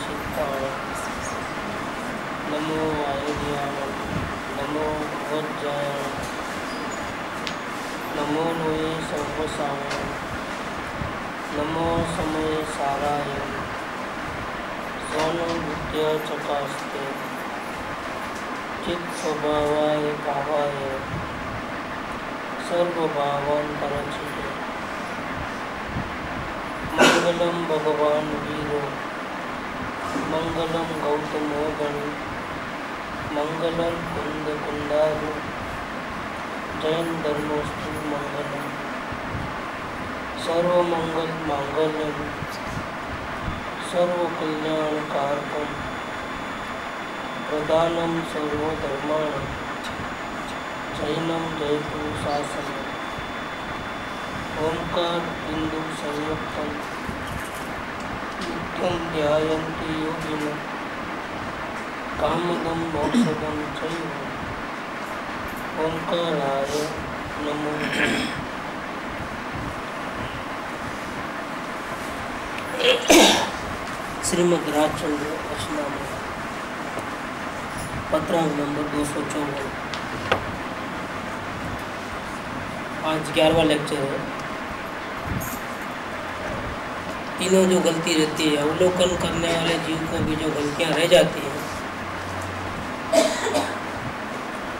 शिवाय नमो वायुदेवाय नमो भगवज्जाय नमो सर्वसाय नमो समय साराय स्वानुभूत्य स्वभावाय भावाय मंगलम गौतमो मंगलम कुंद जैन धर्मोस्तु मंगलम सर्वमंगल मांगल्यम सर्वकल्याण कारकम प्रधानम सर्वधर्माण जैनम जयतु शासनम ओंकार बिंदु संयुक्तम नित्यं ध्यायन्ति योगिनः कामदं मोक्षदं चैव ओंकाराय नमो श्रीमद् राजचंद्र अर्चना पत्रांक नंबर दो सौ चौवन। आज ग्यारहवा लेक्चर है। तीनों जो गलती रहती है, अवलोकन करने वाले जीव को भी जो गलतियाँ रह जाती हैं,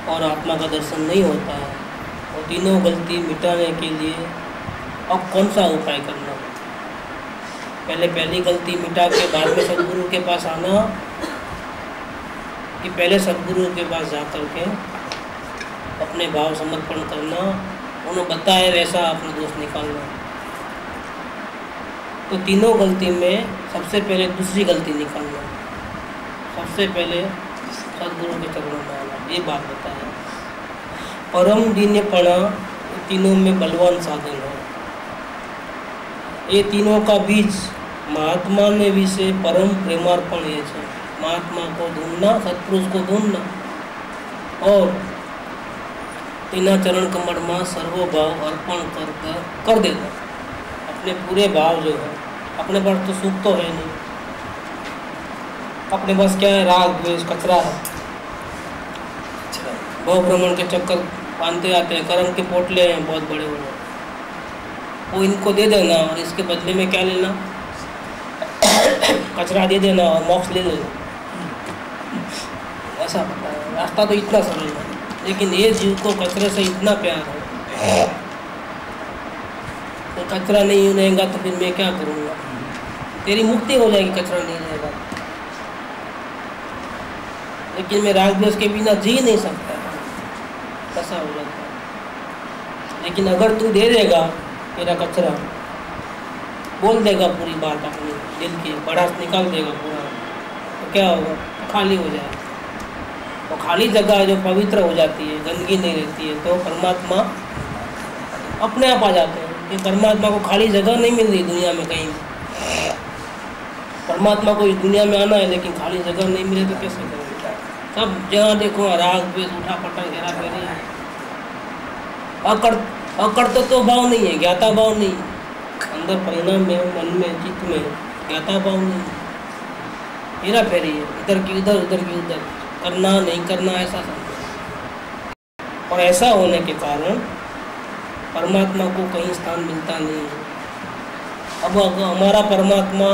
और आत्मा का दर्शन नहीं होता है और तीनों गलती मिटाने के लिए अब कौन सा उपाय करना? पहले पहली गलती मिटा के बाद में सदगुरु के पास आना, कि पहले सदगुरु के पास जा कर के अपने भाव समर्पण करना उन्होंने बताया वैसा अपना दोष निकालना। तो तीनों गलती में सबसे पहले दूसरी गलती निकालना। सबसे पहले सदगुरु के चरणों में आना ये बात बताया परम दीन्यपणा तीनों में बलवान साधन है। ये तीनों का बीज महात्मा ने विषय परम प्रेमार्पण ये महात्मा को ढूंढना सत्पुरुष को ढूंढना। और तीना चरण कमर में सर्वभाव अर्पण कर, कर देना। अपने पूरे भाव जो है अपने पास तो सुख तो है नहीं। अपने पास क्या है? राग द्वेष कचरा है। भाव भ्रमण के चक्कर बांधते आते हैं। कर्म के पोटले हैं बहुत बड़े बड़े। वो इनको दे देना और इसके बदले में क्या लेना? कचरा दे देना और मोक्ष ले लेना। ऐसा रास्ता तो इतना सरल है लेकिन ये जीव को कचरे से इतना प्यार है। कचरा नहीं रहेगा तो फिर मैं क्या करूँगा? तेरी मुक्ति हो जाएगी, कचरा नहीं रहेगा लेकिन मैं राग द्वेष के बिना जी नहीं सकता। ऐसा हो जाता है। लेकिन अगर तू दे देगा तेरा कचरा, बोल देगा पूरी बात अपनी, दिल की बड़ास निकाल देगा पूरा तो क्या होगा? तो खाली हो जाएगा। तो खाली जगह जो पवित्र हो जाती है, गंदगी नहीं रहती है तो परमात्मा अपने आप आ जाते हैं। कि परमात्मा को खाली जगह नहीं मिल रही दुनिया में कहीं परमात्मा को इस दुनिया में आना है, लेकिन खाली जगह नहीं मिले तो कैसे करेंगे सब जहाँ देखो राग द्वेष, उठा पटा घेरा, फेरी। अकड़ तो भाव नहीं है, ज्ञाता भाव नहीं अंदर परिणाम में, मन में, चित्त में ज्ञाता भाव नहीं हेरा फेरी है इधर की उधर उधर की उधर। करना, नहीं करना, ऐसा और ऐसा होने के कारण परमात्मा को कहीं स्थान मिलता नहीं। है अब अगर हमारा परमात्मा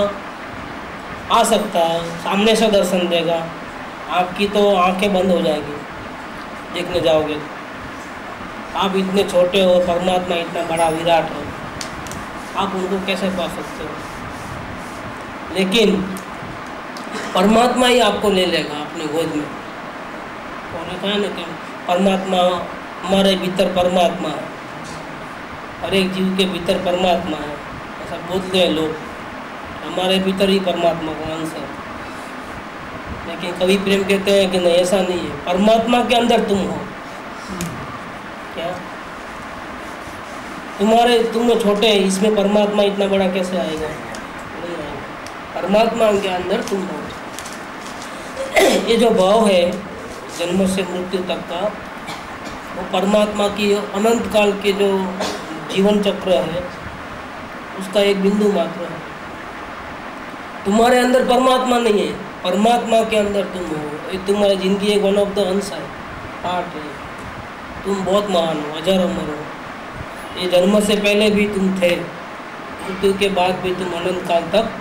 आ सकता है, सामने से दर्शन देगा, आपकी तो आँखें बंद हो जाएगी, देखने जाओगे आप इतने छोटे हो, परमात्मा इतना बड़ा विराट हो, आप उनको कैसे पा सकते हो? लेकिन परमात्मा ही आपको ले लेगा अपने गोद में। उन्होंने कहा ना कि परमात्मा हमारे भीतर परमात्मा है। हर एक जीव के भीतर परमात्मा है। ऐसा बोलते हैं लोग। हमारे भीतर ही परमात्मा का अंश है। लेकिन कभी प्रेम कहते हैं कि नहीं, ऐसा नहीं है। परमात्मा के अंदर तुम हो। क्या? तुम्हारे, तुम छोटे हैं, इसमें परमात्मा इतना बड़ा कैसे आएगा? आएगा। परमात्मा के अंदर तुम हो। ये जो भाव है, जन्म से मृत्यु तक का, वो परमात्मा की अनंत काल के जो जीवन चक्र है, उसका एक बिंदु मात्र है। तुम्हारे अंदर परमात्मा नहीं है, परमात्मा के अंदर तुम हो। ये तुम्हारी ज़िंदगी एक वन ऑफ़ द अंश है पार्ट है। तुम बहुत महान हो अजर अमर हो। ये जन्म से पहले भी तुम थे, मृत्यु के बाद भी तुम अनंत काल तक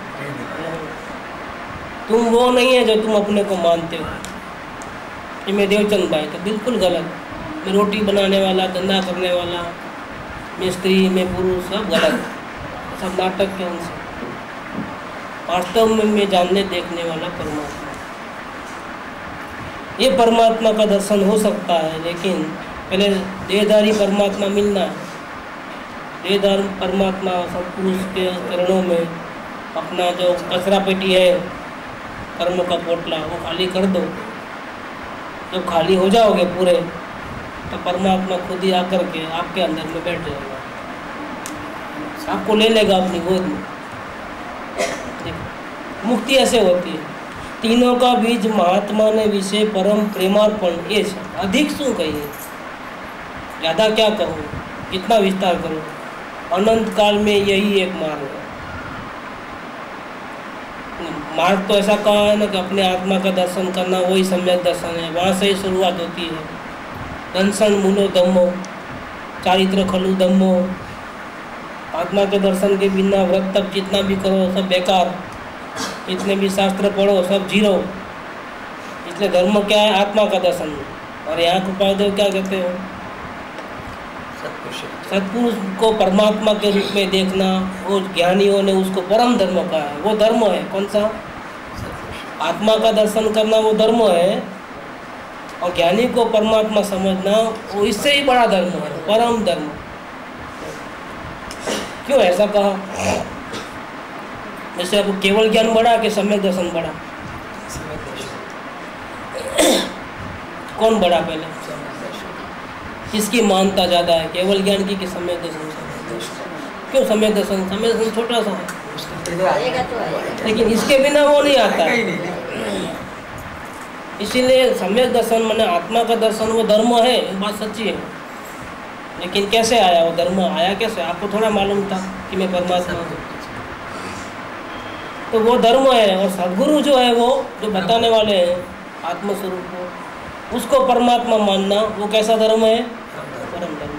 तुम वो नहीं है जो तुम अपने को मानते हो। कि मैं देवचंद भाई तो बिल्कुल गलत। मैं रोटी बनाने वाला, धंधा करने वाला मैं स्त्री में पुरुष सब गलत। सब नाटक के अंश। वास्तव में मैं जानने, देखने वाला परमात्मा। ये परमात्मा का दर्शन हो सकता है, लेकिन पहले देहदारी परमात्मा मिलना देहदार परमात्मा पुरुष के चरणों में अपना जो कचरा पेटी है, कर्म का पोटला, वो खाली कर दो। जब खाली हो जाओगे पूरे तो परमात्मा खुद ही आकर के आपके अंदर में बैठ जाएगा। आपको ले लेगा अपनी गोद में। मुक्ति ऐसे होती है। तीनों का बीज महात्मा ने विषय परम प्रेमार्पण, ये अधिक शू कहिए? ज़्यादा क्या कहूँ कितना विस्तार करूँ? अनंत काल में यही एक मार्ग है। मार्ग तो ऐसा कहा है ना कि अपने आत्मा का दर्शन करना वही सम्यक दर्शन है। वहाँ से ही शुरुआत होती है। दंशन मूलो धम्मो चारित्र खलु धम्मो आत्मा के दर्शन के बिना व्रत तक जितना भी करो सब बेकार जितने भी शास्त्र पढ़ो सब ज़ीरो इसलिए धर्म क्या है आत्मा का दर्शन और यहाँ कृपादेव क्या कहते हो सत्पुरुष को परमात्मा के रूप में देखना वो ज्ञानियों ने उसको परम धर्म कहा है वो धर्म है कौन सा आत्मा का दर्शन करना वो धर्म है और ज्ञानी को परमात्मा समझना, वो इससे ही बड़ा धर्म है, परम धर्म। क्यों ऐसा कहा? जैसे आपको केवल ज्ञान बढ़ा कि सम्यक दर्शन बढ़ा? कौन बढ़ा पहले? किसकी मानता ज़्यादा है? केवल ज्ञान की कि समय दर्शन? क्यों समय दर्शन? समय दर्शन छोटा सा है। लेकिन इसके बिना वो नहीं आता। इसीलिए सम्यक दर्शन मैंने आत्मा का दर्शन वो धर्म है बात सच्ची है। लेकिन कैसे आया वो धर्म? आया कैसे? आपको थोड़ा मालूम था कि मैं परमात्मा हूँ। तो वो धर्म है और सदगुरु जो है वो जो बताने वाले हैं, आत्मस्वरूप को उसको परमात्मा मानना वो कैसा धर्म है? परम धर्म।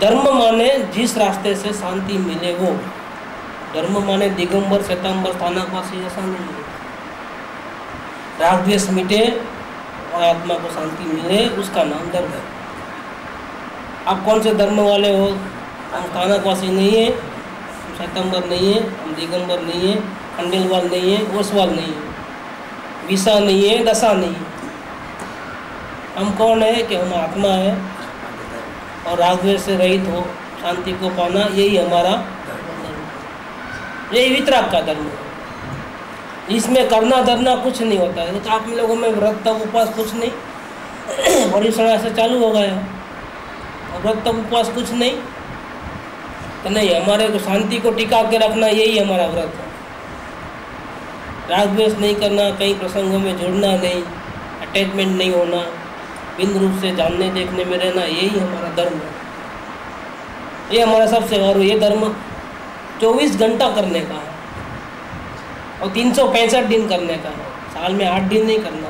धर्म माने जिस रास्ते से शांति मिले वो। धर्म माने दिगंबर श्वेतांबर स्थानापासी ऐसा नहीं है राग द्वेष मिटे और आत्मा को शांति मिले उसका नाम धर्म है आप कौन से धर्म वाले हो हम स्थानकवासी नहीं है श्वेतंबर नहीं है हम दिगंबर नहीं है खंडेलवाल नहीं है ओसवाल नहीं है विषा नहीं है दशा नहीं है हम कौन है कि हम आत्मा है और रागद्वेष से रहित हो शांति को पाना यही हमारा यही वितराग का धर्म। है इसमें करना धरना कुछ नहीं होता है। तो आप लोगों में व्रत तब उपवास कुछ नहीं। बड़ी समय से चालू हो गया। व्रत तब उपवास कुछ नहीं। तो नहीं, हमारे को शांति को टिका के रखना यही हमारा व्रत है। राग द्वेष नहीं करना, कई प्रसंगों में जुड़ना नहीं अटैचमेंट नहीं होना बिंद रूप से जानने देखने में रहना, यही हमारा धर्म है। ये हमारा सबसे और ये धर्म चौबीस घंटा करने का है। और तीन सौ पैंसठ दिन करने का है। साल में आठ दिन नहीं करना।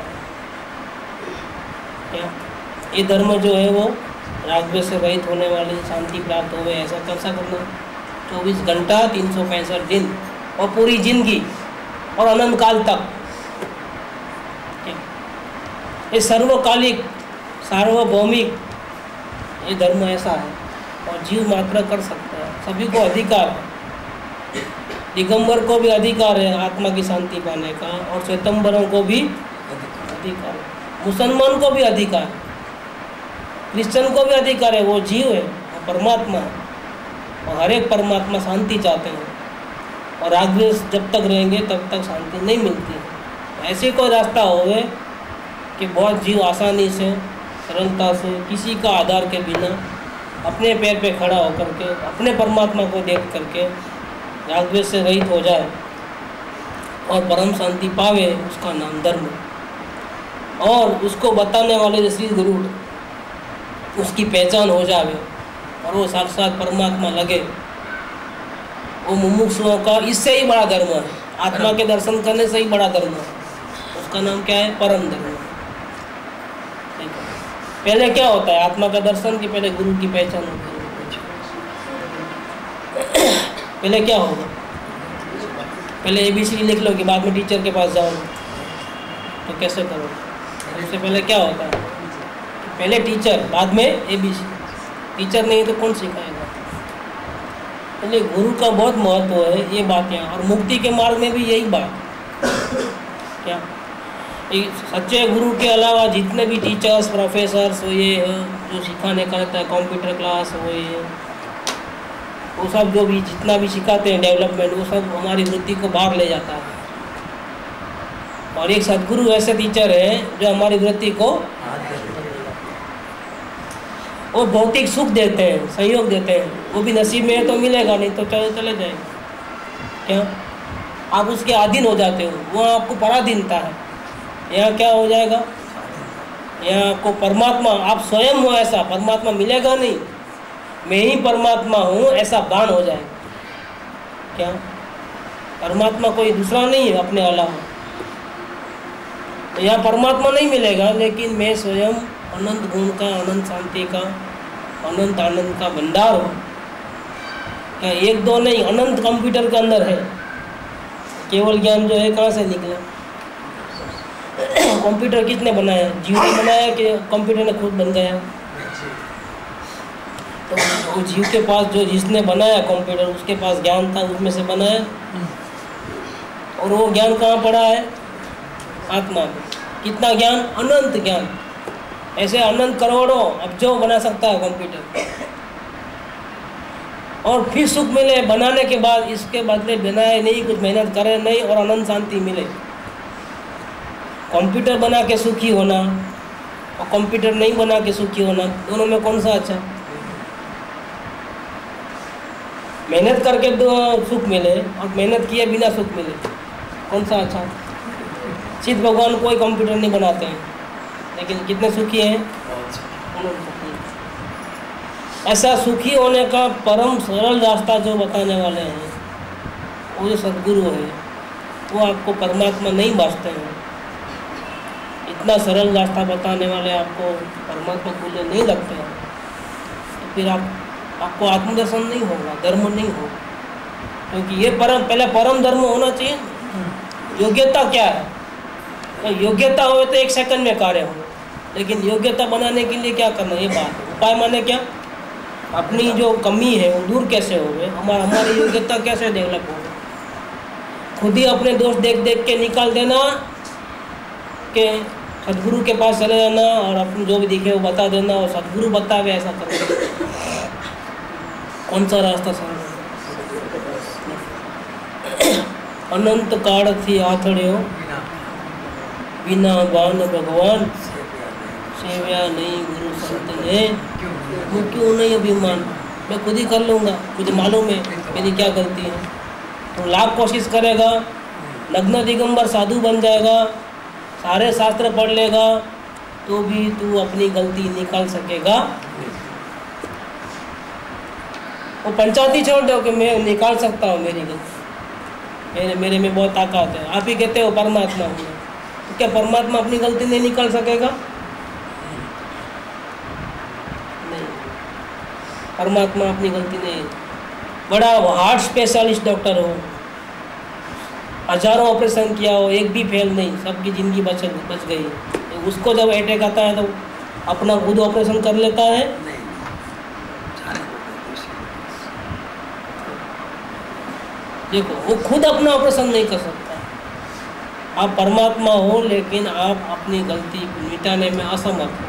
क्या ये धर्म जो है वो रागद्वेष से रहित होने वाले शांति प्राप्त हो गए, ऐसा कैसा करना चौबीस घंटा, तीन सौ पैंसठ दिन और पूरी ज़िंदगी और अनंत काल तक ये सर्वकालिक, सार्वभौमिक ये धर्म ऐसा है। और जीव मात्र कर सकता है। सभी को अधिकार है। दिगंबर को भी अधिकार है, आत्मा की शांति पाने का, और श्वेतंबरों को भी अधिकार मुसलमान को भी अधिकार क्रिश्चन को भी अधिकार है, वो जीव है, वो परमात्मा है। और हर एक परमात्मा शांति चाहते हैं। और रागद्वेष जब तक रहेंगे, तब तक शांति नहीं मिलती ऐसे कोई रास्ता होवे कि बहुत जीव आसानी से, सरलता से, किसी का आधार के बिना अपने पैर पे खड़ा होकर के, अपने परमात्मा को देख करके रागद्वेष से रहित हो जाए और परम शांति पावे उसका नाम धर्म। और उसको बताने वाले श्री गुरु, उसकी पहचान हो जावे और वो साक्षात परमात्मा लगे। वो मुमुक्षुओं का इससे ही बड़ा धर्म है। आत्मा के दर्शन करने से ही बड़ा धर्म है। उसका नाम क्या है? परम धर्म पहले क्या होता है? आत्मा का दर्शन की पहले गुरु की पहचान होती है। पहले क्या होगा? पहले ए बी सी लिख लो कि बाद में टीचर के पास जाओ। तो कैसे करो उससे पहले क्या होता है पहले टीचर बाद में ए बी सी टीचर नहीं तो कौन सिखाएगा? पहले गुरु का बहुत महत्व है, ये बात यहाँ। और मुक्ति के मार्ग में भी यही बात। क्या? सच्चे गुरु के अलावा जितने भी टीचर्स प्रोफेसर्स ये जो सिखाने का रहता है कंप्यूटर क्लास हो ये वो सब जो भी जितना भी सिखाते हैं डेवलपमेंट वो सब हमारी वृत्ति को बाहर ले जाता है। और एक सदगुरु ऐसे टीचर है जो हमारी वृत्ति को वो भौतिक सुख देते हैं, सहयोग देते हैं। वो भी नसीब में है तो मिलेगा, नहीं तो चले चले जाएँगे। क्या? आप उसके अधीन हो जाते हो, वो आपको पराधीनता है। यहाँ क्या हो जाएगा? यहाँ आपको परमात्मा, आप स्वयं हो ऐसा, परमात्मा मिलेगा नहीं। मैं ही परमात्मा हूँ, ऐसा भान हो जाए। क्या? परमात्मा कोई दूसरा नहीं है अपने अलावा। तो यहाँ परमात्मा नहीं मिलेगा, लेकिन मैं स्वयं अनंत गुण का, अनंत शांति का, अनंत आनंद का भंडार हूँ। क्या एक दो नहीं, अनंत कंप्यूटर के अंदर है। केवल ज्ञान जो है, कहाँ से निकला? कंप्यूटर किसने बनाया? जीव ने बनाया कि कंप्यूटर ने खुद बन गया? तो वो जीव के पास जो जिसने बनाया कंप्यूटर उसके पास ज्ञान था, उसमें से बनाया। और वो ज्ञान कहाँ पड़ा है? आत्मा में। कितना ज्ञान? अनंत ज्ञान। ऐसे अनंत करोड़ों अब जो बना सकता है कंप्यूटर और फिर सुख मिले बनाने के बाद, इसके बदले बनाए नहीं, कुछ मेहनत करे नहीं और अनंत शांति मिले। कंप्यूटर बना के सुखी होना और कंप्यूटर नहीं बना के सुखी होना, दोनों में कौन सा अच्छा? मेहनत करके तो सुख मिले और मेहनत किए बिना सुख मिले। कौन सा अच्छा? सिद्ध भगवान कोई कंप्यूटर नहीं बनाते हैं। लेकिन कितने सुखी हैं? ऐसा सुखी होने का परम सरल रास्ता जो बताने वाले हैं, वो जो सदगुरु हैं, वो आपको परमात्मा नहीं बाजते हैं। इतना सरल रास्ता बताने वाले आपको परमात्मा कूल्य नहीं लगते हैं। तो फिर आप आपको आत्मदर्शन नहीं होगा, धर्म नहीं होगा। क्योंकि ये परम, पहले परम धर्म होना चाहिए। योग्यता क्या है? तो योग्यता हो तो एक सेकंड में कार्य हो। लेकिन योग्यता बनाने के लिए क्या करना ये बात उपाय माने क्या? अपनी जो कमी है, वो दूर कैसे हो गए हमारा, हमारी योग्यता कैसे डेवलप होगा खुद ही अपने दोस्त देख देख के निकाल देना के सदगुरु के पास चले जाना और अपने जो भी दिखे वो बता देना और सदगुरु बतावे ऐसा करना। कौन सा रास्ता सरल अनंत काल थी आथड़ियों। बिना बान भगवान सेव्या नहीं, गुरु संत ने वो क्यों नहीं अभिमान? मैं खुद ही कर लूँगा, मुझे मालूम है मेरी क्या गलती है। तो लाख कोशिश करेगा, लग्न दिगंबर साधु बन जाएगा, सारे शास्त्र पढ़ लेगा तो भी तू अपनी गलती निकाल सकेगा। वो पंचायती छोड़ दो कि मैं निकाल सकता हूँ मेरी गलती मेरे मेरे में बहुत ताकत है। आप ही कहते हो परमात्मा हूँ तो क्या परमात्मा अपनी गलती नहीं निकाल सकेगा? नहीं। परमात्मा अपनी गलती नहीं। बड़ा हार्ट स्पेशलिस्ट डॉक्टर हो। हज़ारों ऑपरेशन किया हो, एक भी फेल नहीं। सबकी ज़िंदगी बच बच गई। उसको जब अटैक आता है तो अपना खुद ऑपरेशन कर लेता है। देखो, वो खुद अपना ऑपरेशन नहीं कर सकता। आप परमात्मा हो, लेकिन आप अपनी गलती मिटाने में असमर्थ हो।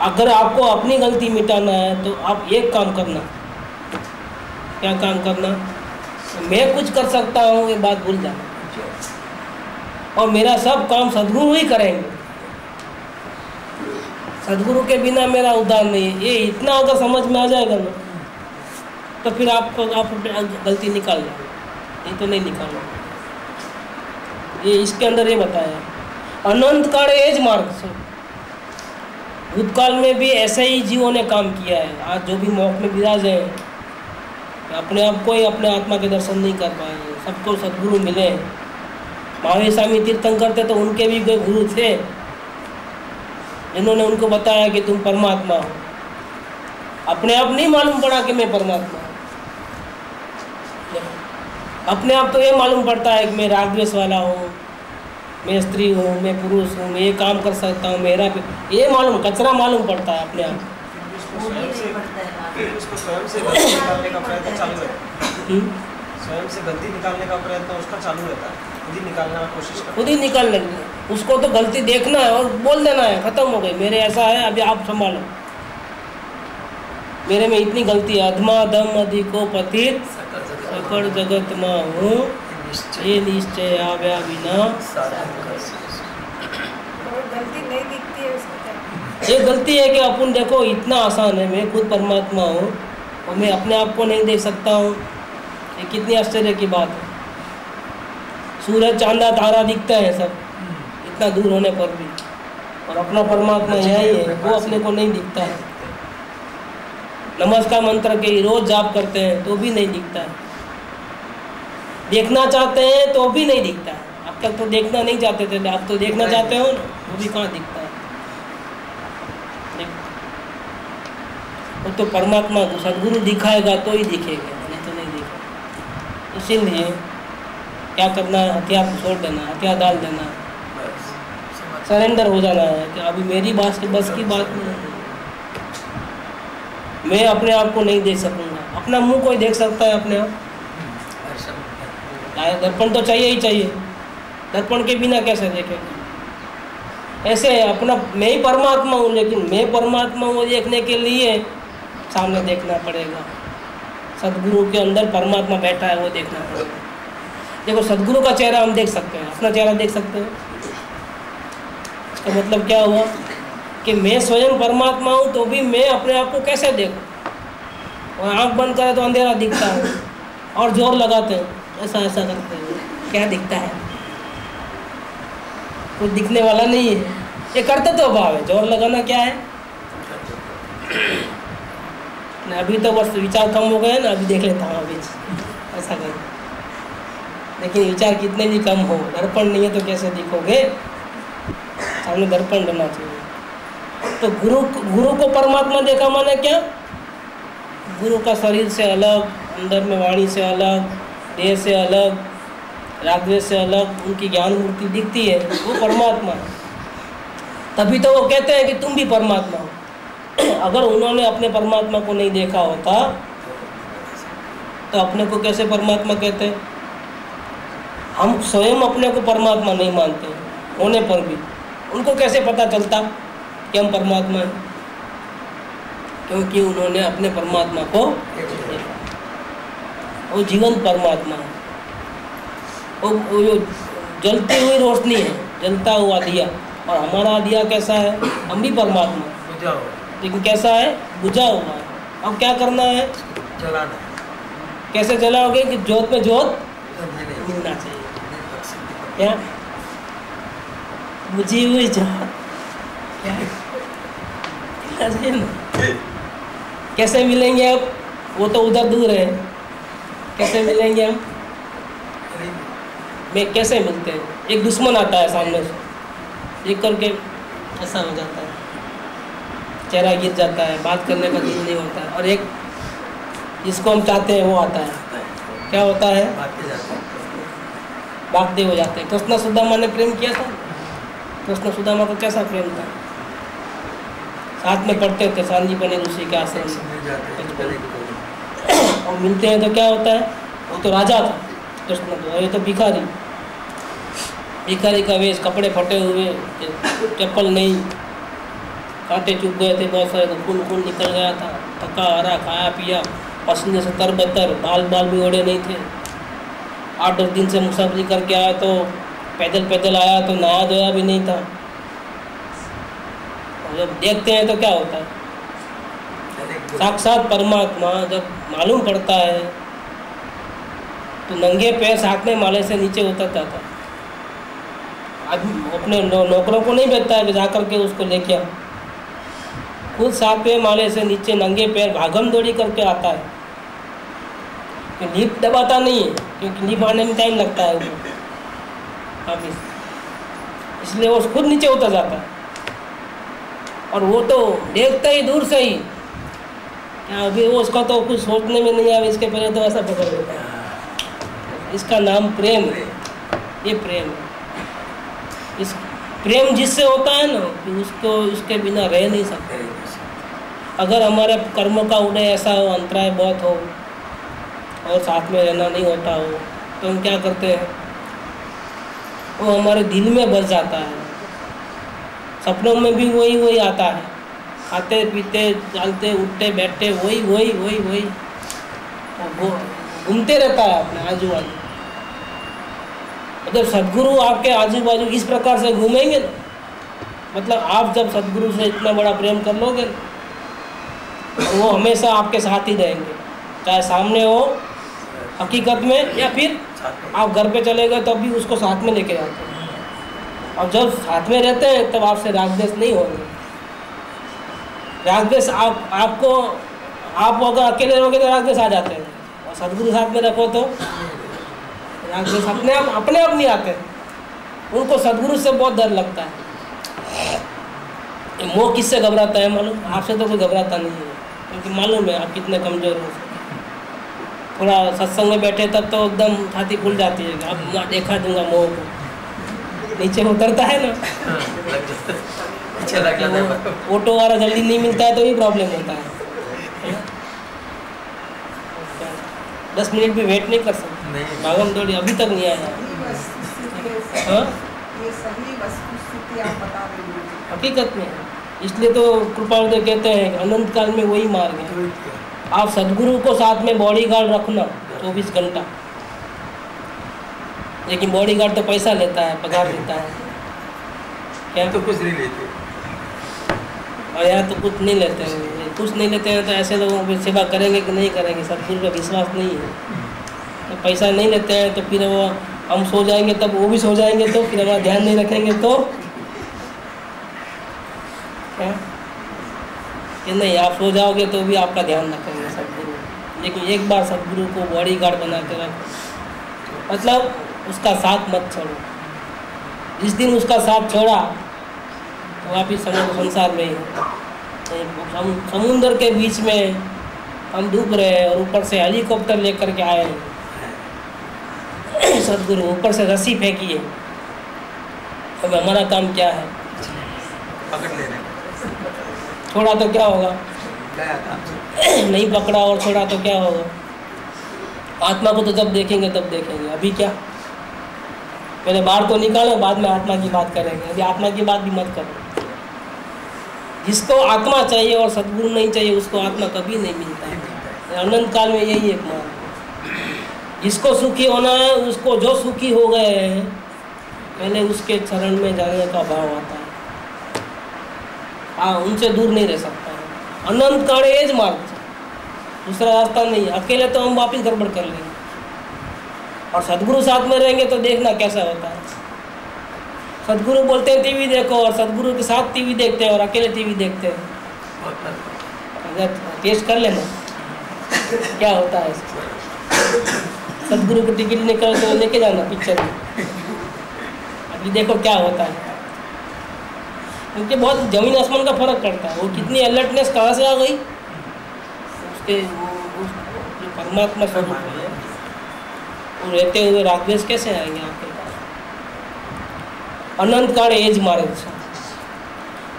अगर आपको अपनी गलती मिटाना है तो आप एक काम करना। क्या काम करना? मैं कुछ कर सकता हूँ, ये बात भूल जाना। और मेरा सब काम सदगुरु ही करेंगे। सदगुरु के बिना मेरा उद्धार नहीं है। ये इतना अगर समझ में आ जाएगा ना? तो फिर आपको आप गलती निकाल लो। नहीं तो नहीं निकालो। ये इसके अंदर ये बताया। अनंत काल एज मार्ग से। भूतकाल में भी ऐसे ही जीवों ने काम किया है। आज जो भी मौक में विराज है अपने आप को ही अपने आत्मा के दर्शन नहीं कर पाए सबको सदगुरु मिले महावीर स्वामी तीर्थन करते तो उनके भी कोई गुरु थे। जिन्होंने उनको बताया कि तुम परमात्मा हो। अपने आप नहीं मालूम पड़ा कि मैं परमात्मा हूँ। अपने आप तो ये मालूम पड़ता है कि मैं राग रागद्वेश वाला हूँ मैं स्त्री हूँ मैं पुरुष हूँ मैं ये काम कर सकता हूँ मेरा ये मालूम कचरा मालूम पड़ता है अपने आप। स्वयं से गलती निकालने का प्रयत्न चालू रहता है। हम्म? स्वयं से गलती निकालने का प्रयत्न उसका चालू रहता है। खुद ही निकालने की कोशिश खुद ही उसको तो गलती देखना है और बोल देना है खत्म हो गई। मेरे ऐसा है अभी आप संभालो। मेरे में इतनी गलती है। अधमा दम अधिको पतित सकल जगत में हूँ। ये निश्चय आव्या बिना। गलती है ये गलती है कि अपन देखो इतना आसान है मैं खुद परमात्मा हूँ और मैं अपने आप को नहीं देख सकता हूँ। ये कितनी आश्चर्य की बात है। सूरज चांदा तारा दिखता है सब इतना दूर होने पर भी। और अपना परमात्मा यहाँ ही है वो अपने को नहीं दिखता है। नमस्कार मंत्र के रोज जाप करते हैं तो भी नहीं दिखता है। देखना चाहते हैं तो भी नहीं दिखता। है अब तक तो देखना नहीं चाहते थे अब तो देखना चाहते हो ना वो भी कहाँ दिखता है? वो तो परमात्मा को सदगुरु दिखाएगा तो ही दिखेगा नहीं तो नहीं दिखेगा। इसीलिए क्या करना है हथियार छोड़ देना है हथियार डाल देना। है सरेंडर हो जाना है कि अभी मेरी बात की बस की बात नहीं है। मैं अपने आप को नहीं देख सकूँगा। अपना मुँह कोई देख सकता है अपने आप? दर्पण तो चाहिए ही चाहिए। दर्पण के बिना कैसे देखेंगे? ऐसे अपना मैं ही परमात्मा हूँ, लेकिन मैं परमात्मा हूँ, देखने के लिए सामने देखना पड़ेगा। सदगुरु के अंदर परमात्मा बैठा है, वो देखना पड़ेगा। देखो, सदगुरु का चेहरा हम देख सकते हैं, अपना चेहरा देख सकते हैं। इसका मतलब क्या हुआ? कि मैं स्वयं परमात्मा हूँ तो भी मैं अपने आप को कैसे देखूँ? और आँख बंद करें तो अंधेरा दिखता है, और ज़ोर लगाते हैं। ऐसा ऐसा करते क्या दिखता है? कुछ दिखने वाला नहीं है। ये करते तो भाव है ज़ोर लगाना क्या है? ना, अभी तो बस विचार कम हो गए ना, अभी देख लेता हूँ अभी। ऐसा कर लेकिन विचार कितने भी कम हो, दर्पण नहीं है तो कैसे दिखोगे? सामने दर्पण बनना चाहिए। तो गुरु गुरु को परमात्मा देखा माने क्या? गुरु का शरीर से अलग, अंदर में वाणी से अलग देह से अलग रागद्वेश से अलग उनकी ज्ञान मूर्ति दिखती है, वो परमात्मा है। तभी तो वो कहते हैं कि तुम भी परमात्मा हो। अगर उन्होंने अपने परमात्मा को नहीं देखा होता तो अपने को कैसे परमात्मा कहते हम स्वयं अपने को परमात्मा नहीं मानते, होने पर भी। उनको कैसे पता चलता कि हम परमात्मा हैं? क्योंकि उन्होंने अपने परमात्मा को वो जीवन परमात्मा है। वो वो जो जलती हुई रोशनी है जलता हुआ दिया। और हमारा दिया कैसा है? हम भी परमात्मा लेकिन कैसा है? बुझा हुआ है। अब क्या करना है? जलाना कैसे जलाओगे कि जोत में जोत मिलना चाहिए? क्या? बुझी हुई जोत। क्या? कैसे मिलेंगे अब? वो तो उधर दूर है। कैसे मिलेंगे हम? में कैसे मिलते हैं? एक दुश्मन आता है सामने से। एक करके ऐसा हो जाता है। चेहरा गिर जाता है, बात करने का दिल नहीं होता और एक जिसको हम चाहते हैं, वो आता है। क्या होता है? भागते हो जाते हैं। कृष्ण सुदामा ने प्रेम किया था? कृष्ण सुदामा का कैसा प्रेम था? साथ में पढ़ते थे सांजीपनी ऋषि के आश्रम में और मिलते हैं तो क्या होता है? वो तो राजा था, कृष्ण तो ये तो भिखारी। भिखारी का वेश, कपड़े फटे हुए चप्पल नहीं। कांटे चुप गए थे, बहुत सारे तो खून खून निकल गया था। थका, हरा, खाया, पिया, पसीने से तर बतर बाल बाल भी ओढ़े नहीं थे। आठ दस दिन से मुसाफरी करके आया तो पैदल पैदल आया तो नहाया धोया भी नहीं था। जब देखते हैं तो क्या होता है? साक्षात परमात्मा जब मालूम पड़ता है तो नंगे पैर साथ में माले से नीचे उतरता था आदमी अपने नौकरों को नहीं भेजता है जा करके उसको लेके आओ। खुद सातवें माले से नीचे नंगे पैर भागम दौड़ी करके आता है। कि लीप दबाता नहीं है, क्योंकि लीप आने में टाइम लगता है उसको इसलिए वो खुद नीचे उतर जाता है। और वो तो देखता ही दूर से ही अभी वो उसका तो कुछ सोचने में नहीं आया इसके पहले तो ऐसा पकड़ लेता है। इसका नाम प्रेम है। ये प्रेम है। इस प्रेम जिससे होता है ना उसको, उसके बिना रह नहीं सकते। अगर हमारे कर्मों का उदय ऐसा हो, अंतराय बहुत हो, और साथ में रहना नहीं होता हो तो हम क्या करते हैं? वो हमारे दिल में बस जाता है। सपनों में भी वही वही आता है। खाते पीते, चलते, उठते, बैठते, वही वही वही वही। घूमते रहता है अपने आजू बाजू जब सदगुरु आपके आजू बाजू इस प्रकार से घूमेंगे मतलब आप जब सदगुरु से इतना बड़ा प्रेम कर लोगे तो वो हमेशा आपके साथ ही रहेंगे। चाहे सामने हो, हकीकत में, या फिर आप घर पे चले गए, तब भी उसको साथ में लेके जाते हैं। और जब साथ में रहते हैं, तब आपसे रागदेश नहीं होंगे रागदेश आप, आपको, आप अगर अकेले रहोगे तो रागदेश आ जाते हैं। और सदगुरु साथ में रखो तो रागदेश अपने आप अपने आप नहीं आते। उनको सदगुरु से बहुत डर लगता है। मोह किससे घबराता है मालूम? आपसे तो कोई घबराता नहीं है। क्योंकि मालूम है आप कितने कमज़ोर हो थोड़ा सत्संग में बैठे तब तो एकदम छाती फूल जाती है अब देखा दूँगा मोह को। नीचे उतरता है ना? ऑटो वाला जल्दी नहीं मिलता है तो भी प्रॉब्लम होता है। दस मिनट भी वेट नहीं कर सकते। भागम दौड़ी अभी तक नहीं आया। हाँ? हैं हकीकत में इसलिए तो कृपालुदेव कहते हैं अनंत काल में वही मार्ग है। आप सदगुरु को साथ में बॉडी गार्ड रखना चौबीस घंटा। लेकिन बॉडी गार्ड तो पैसा लेता है पगार लेता है। क्या? तो कुछ नहीं लेते। और यहाँ तो कुछ नहीं लेते हैं। कुछ नहीं लेते हैं तो ऐसे लोगों की सेवा करेंगे कि नहीं करेंगे सदगुरु का विश्वास नहीं है। तो पैसा नहीं लेते हैं तो फिर वो हम सो जाएँगे तब वो भी सो जाएँगे तो फिर हमारा ध्यान नहीं रखेंगे तो क्या? कि नहीं, आप सो जाओगे तो भी आपका ध्यान रखेंगे सदगुरु। लेकिन एक बार सदगुरु को बॉडी गार्ड बना के मतलब उसका साथ मत छोड़ो। जिस दिन उसका साथ छोड़ा वापिस समुद्र संसार में। ही हो तो सम- समुद्र के बीच में हम डूब रहे हैं और ऊपर से हेलीकॉप्टर लेकर के आए हैं। सदगुरु ऊपर से रस्सी फेंकी है। अब हमारा काम क्या है? पकड़ लेने। छोड़ा तो क्या होगा? नहीं पकड़ा और छोड़ा तो क्या होगा? आत्मा को तो जब देखेंगे तब देखेंगे। अभी क्या? पहले बाहर तो निकालो बाद में आत्मा की बात करेंगे। अभी आत्मा की बात भी मत करो। जिसको आत्मा चाहिए और सदगुरु नहीं चाहिए, उसको आत्मा कभी नहीं मिलता है। अनंत काल में यही एक है। जिसको सुखी होना है, उसको जो सुखी हो गए हैं, पहले उसके चरण में जाने का भाव आता है। हाँ उनसे दूर नहीं रह सकता है। अनंत काल एज मार्ग दूसरा रास्ता नहीं अकेले तो हम वापिस गड़बड़ कर लेंगे। और सदगुरु साथ में रहेंगे तो देखना कैसा होता है। सदगुरु बोलते हैं टीवी देखो और सदगुरु के साथ टीवी देखते हैं और अकेले टीवी देखते हैं। अगर टेस्ट कर लेना। क्या होता है सदगुरु को टिकट निकल तो लेके जाना पिक्चर में। अभी देखो क्या होता है। क्योंकि बहुत ज़मीन आसमान का फ़र्क पड़ता है। वो कितनी अलर्टनेस कहाँ से आ गई? उसके वो परमात्मा स्वरूप वो रहते हुए रागद्वेश कैसे आएँगे आपके पास અનંત કાળ એ જ મારે છે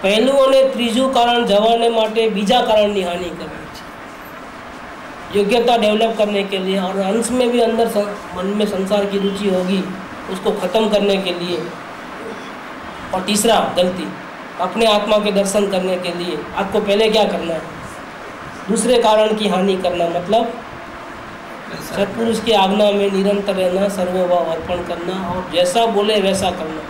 પહેલું અને ત્રીજું કારણ જવાને માટે બીજા કારણની હાનિ કરવી છે योग्यता डेवलप करने के लिए और अंश में भी अंदर सं- मन में संसार की रुचि होगी उसको ख़त्म करने के लिए और तीसरा गलती अपने आत्मा के दर्शन करने के लिए आपको पहले क्या करना है दूसरे कारण की हानि करना मतलब सत्पुरुष की आज्ञा में निरंतर रहना सर्वभाव अर्पण करना और जैसा बोले वैसा करना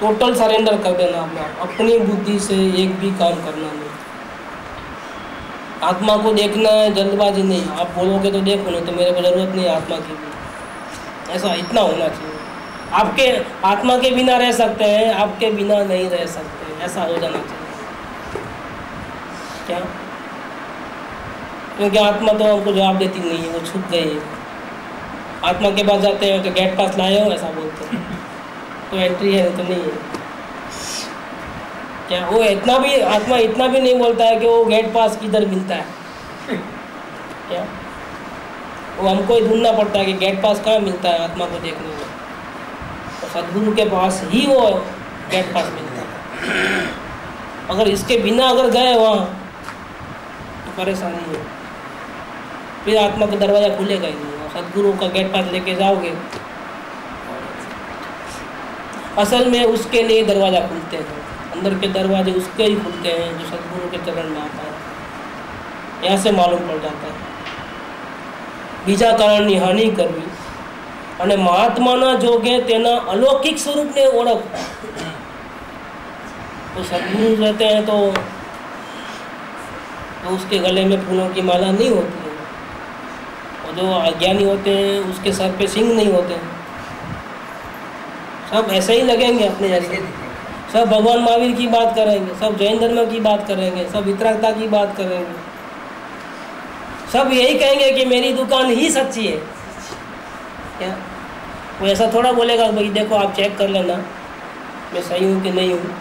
टोटल सरेंडर कर देना अपने। अपनी बुद्धि से एक भी काम करना नहीं। आत्मा को देखना है, जल्दबाजी नहीं। आप बोलोगे तो देखो, नहीं तो मेरे को ज़रूरत नहीं आत्मा की भी। ऐसा इतना होना चाहिए। आपके आत्मा के बिना रह सकते हैं, आपके बिना नहीं रह सकते। ऐसा हो जाना चाहिए। क्या? क्योंकि आत्मा तो हमको जवाब देती नहीं है, वो छुप गई आत्मा के पास जाते हैं तो गेट पास लाए हो, ऐसा बोलते हैं। तो एंट्री है तो नहीं है। क्या, वो इतना भी, आत्मा इतना भी नहीं बोलता है कि वो गेट पास किधर मिलता है। क्या? वो हमको ही ढूंढना पड़ता है कि गेट पास कहाँ मिलता है आत्मा को देखने में। तो सदगुरु के पास ही वो गेट पास मिलता है। अगर इसके बिना अगर गए वहाँ तो परेशानी है। फिर आत्मा का दरवाज़ा खुलेगा ही नहीं। सदगुरु का गेट पास लेके जाओगे असल में उसके लिए दरवाज़ा खुलते हैं अंदर के दरवाजे उसके ही खुलते हैं जो सदगुरु के चरण में आता है यहाँ से मालूम पड़ जाता है બીજા કારણની હાનિ કરવી અને મહાત્માના જોગે તેના અલૌકિક સ્વરૂપને ઓળખવું तो सदगुरु रहते हैं तो तो उसके गले में फूलों की माला नहीं होती है और जो अज्ञानी होते हैं उसके सर पे सिंह नहीं होते हैं सब ऐसे ही लगेंगे अपने जैसे। सब भगवान महावीर की बात करेंगे सब जैन धर्म की बात करेंगे सब वितरकता की बात करेंगे। सब यही कहेंगे कि मेरी दुकान ही सच्ची है। क्या? वो ऐसा थोड़ा बोलेगा भाई देखो आप चेक कर लेना मैं सही हूँ कि नहीं हूँ?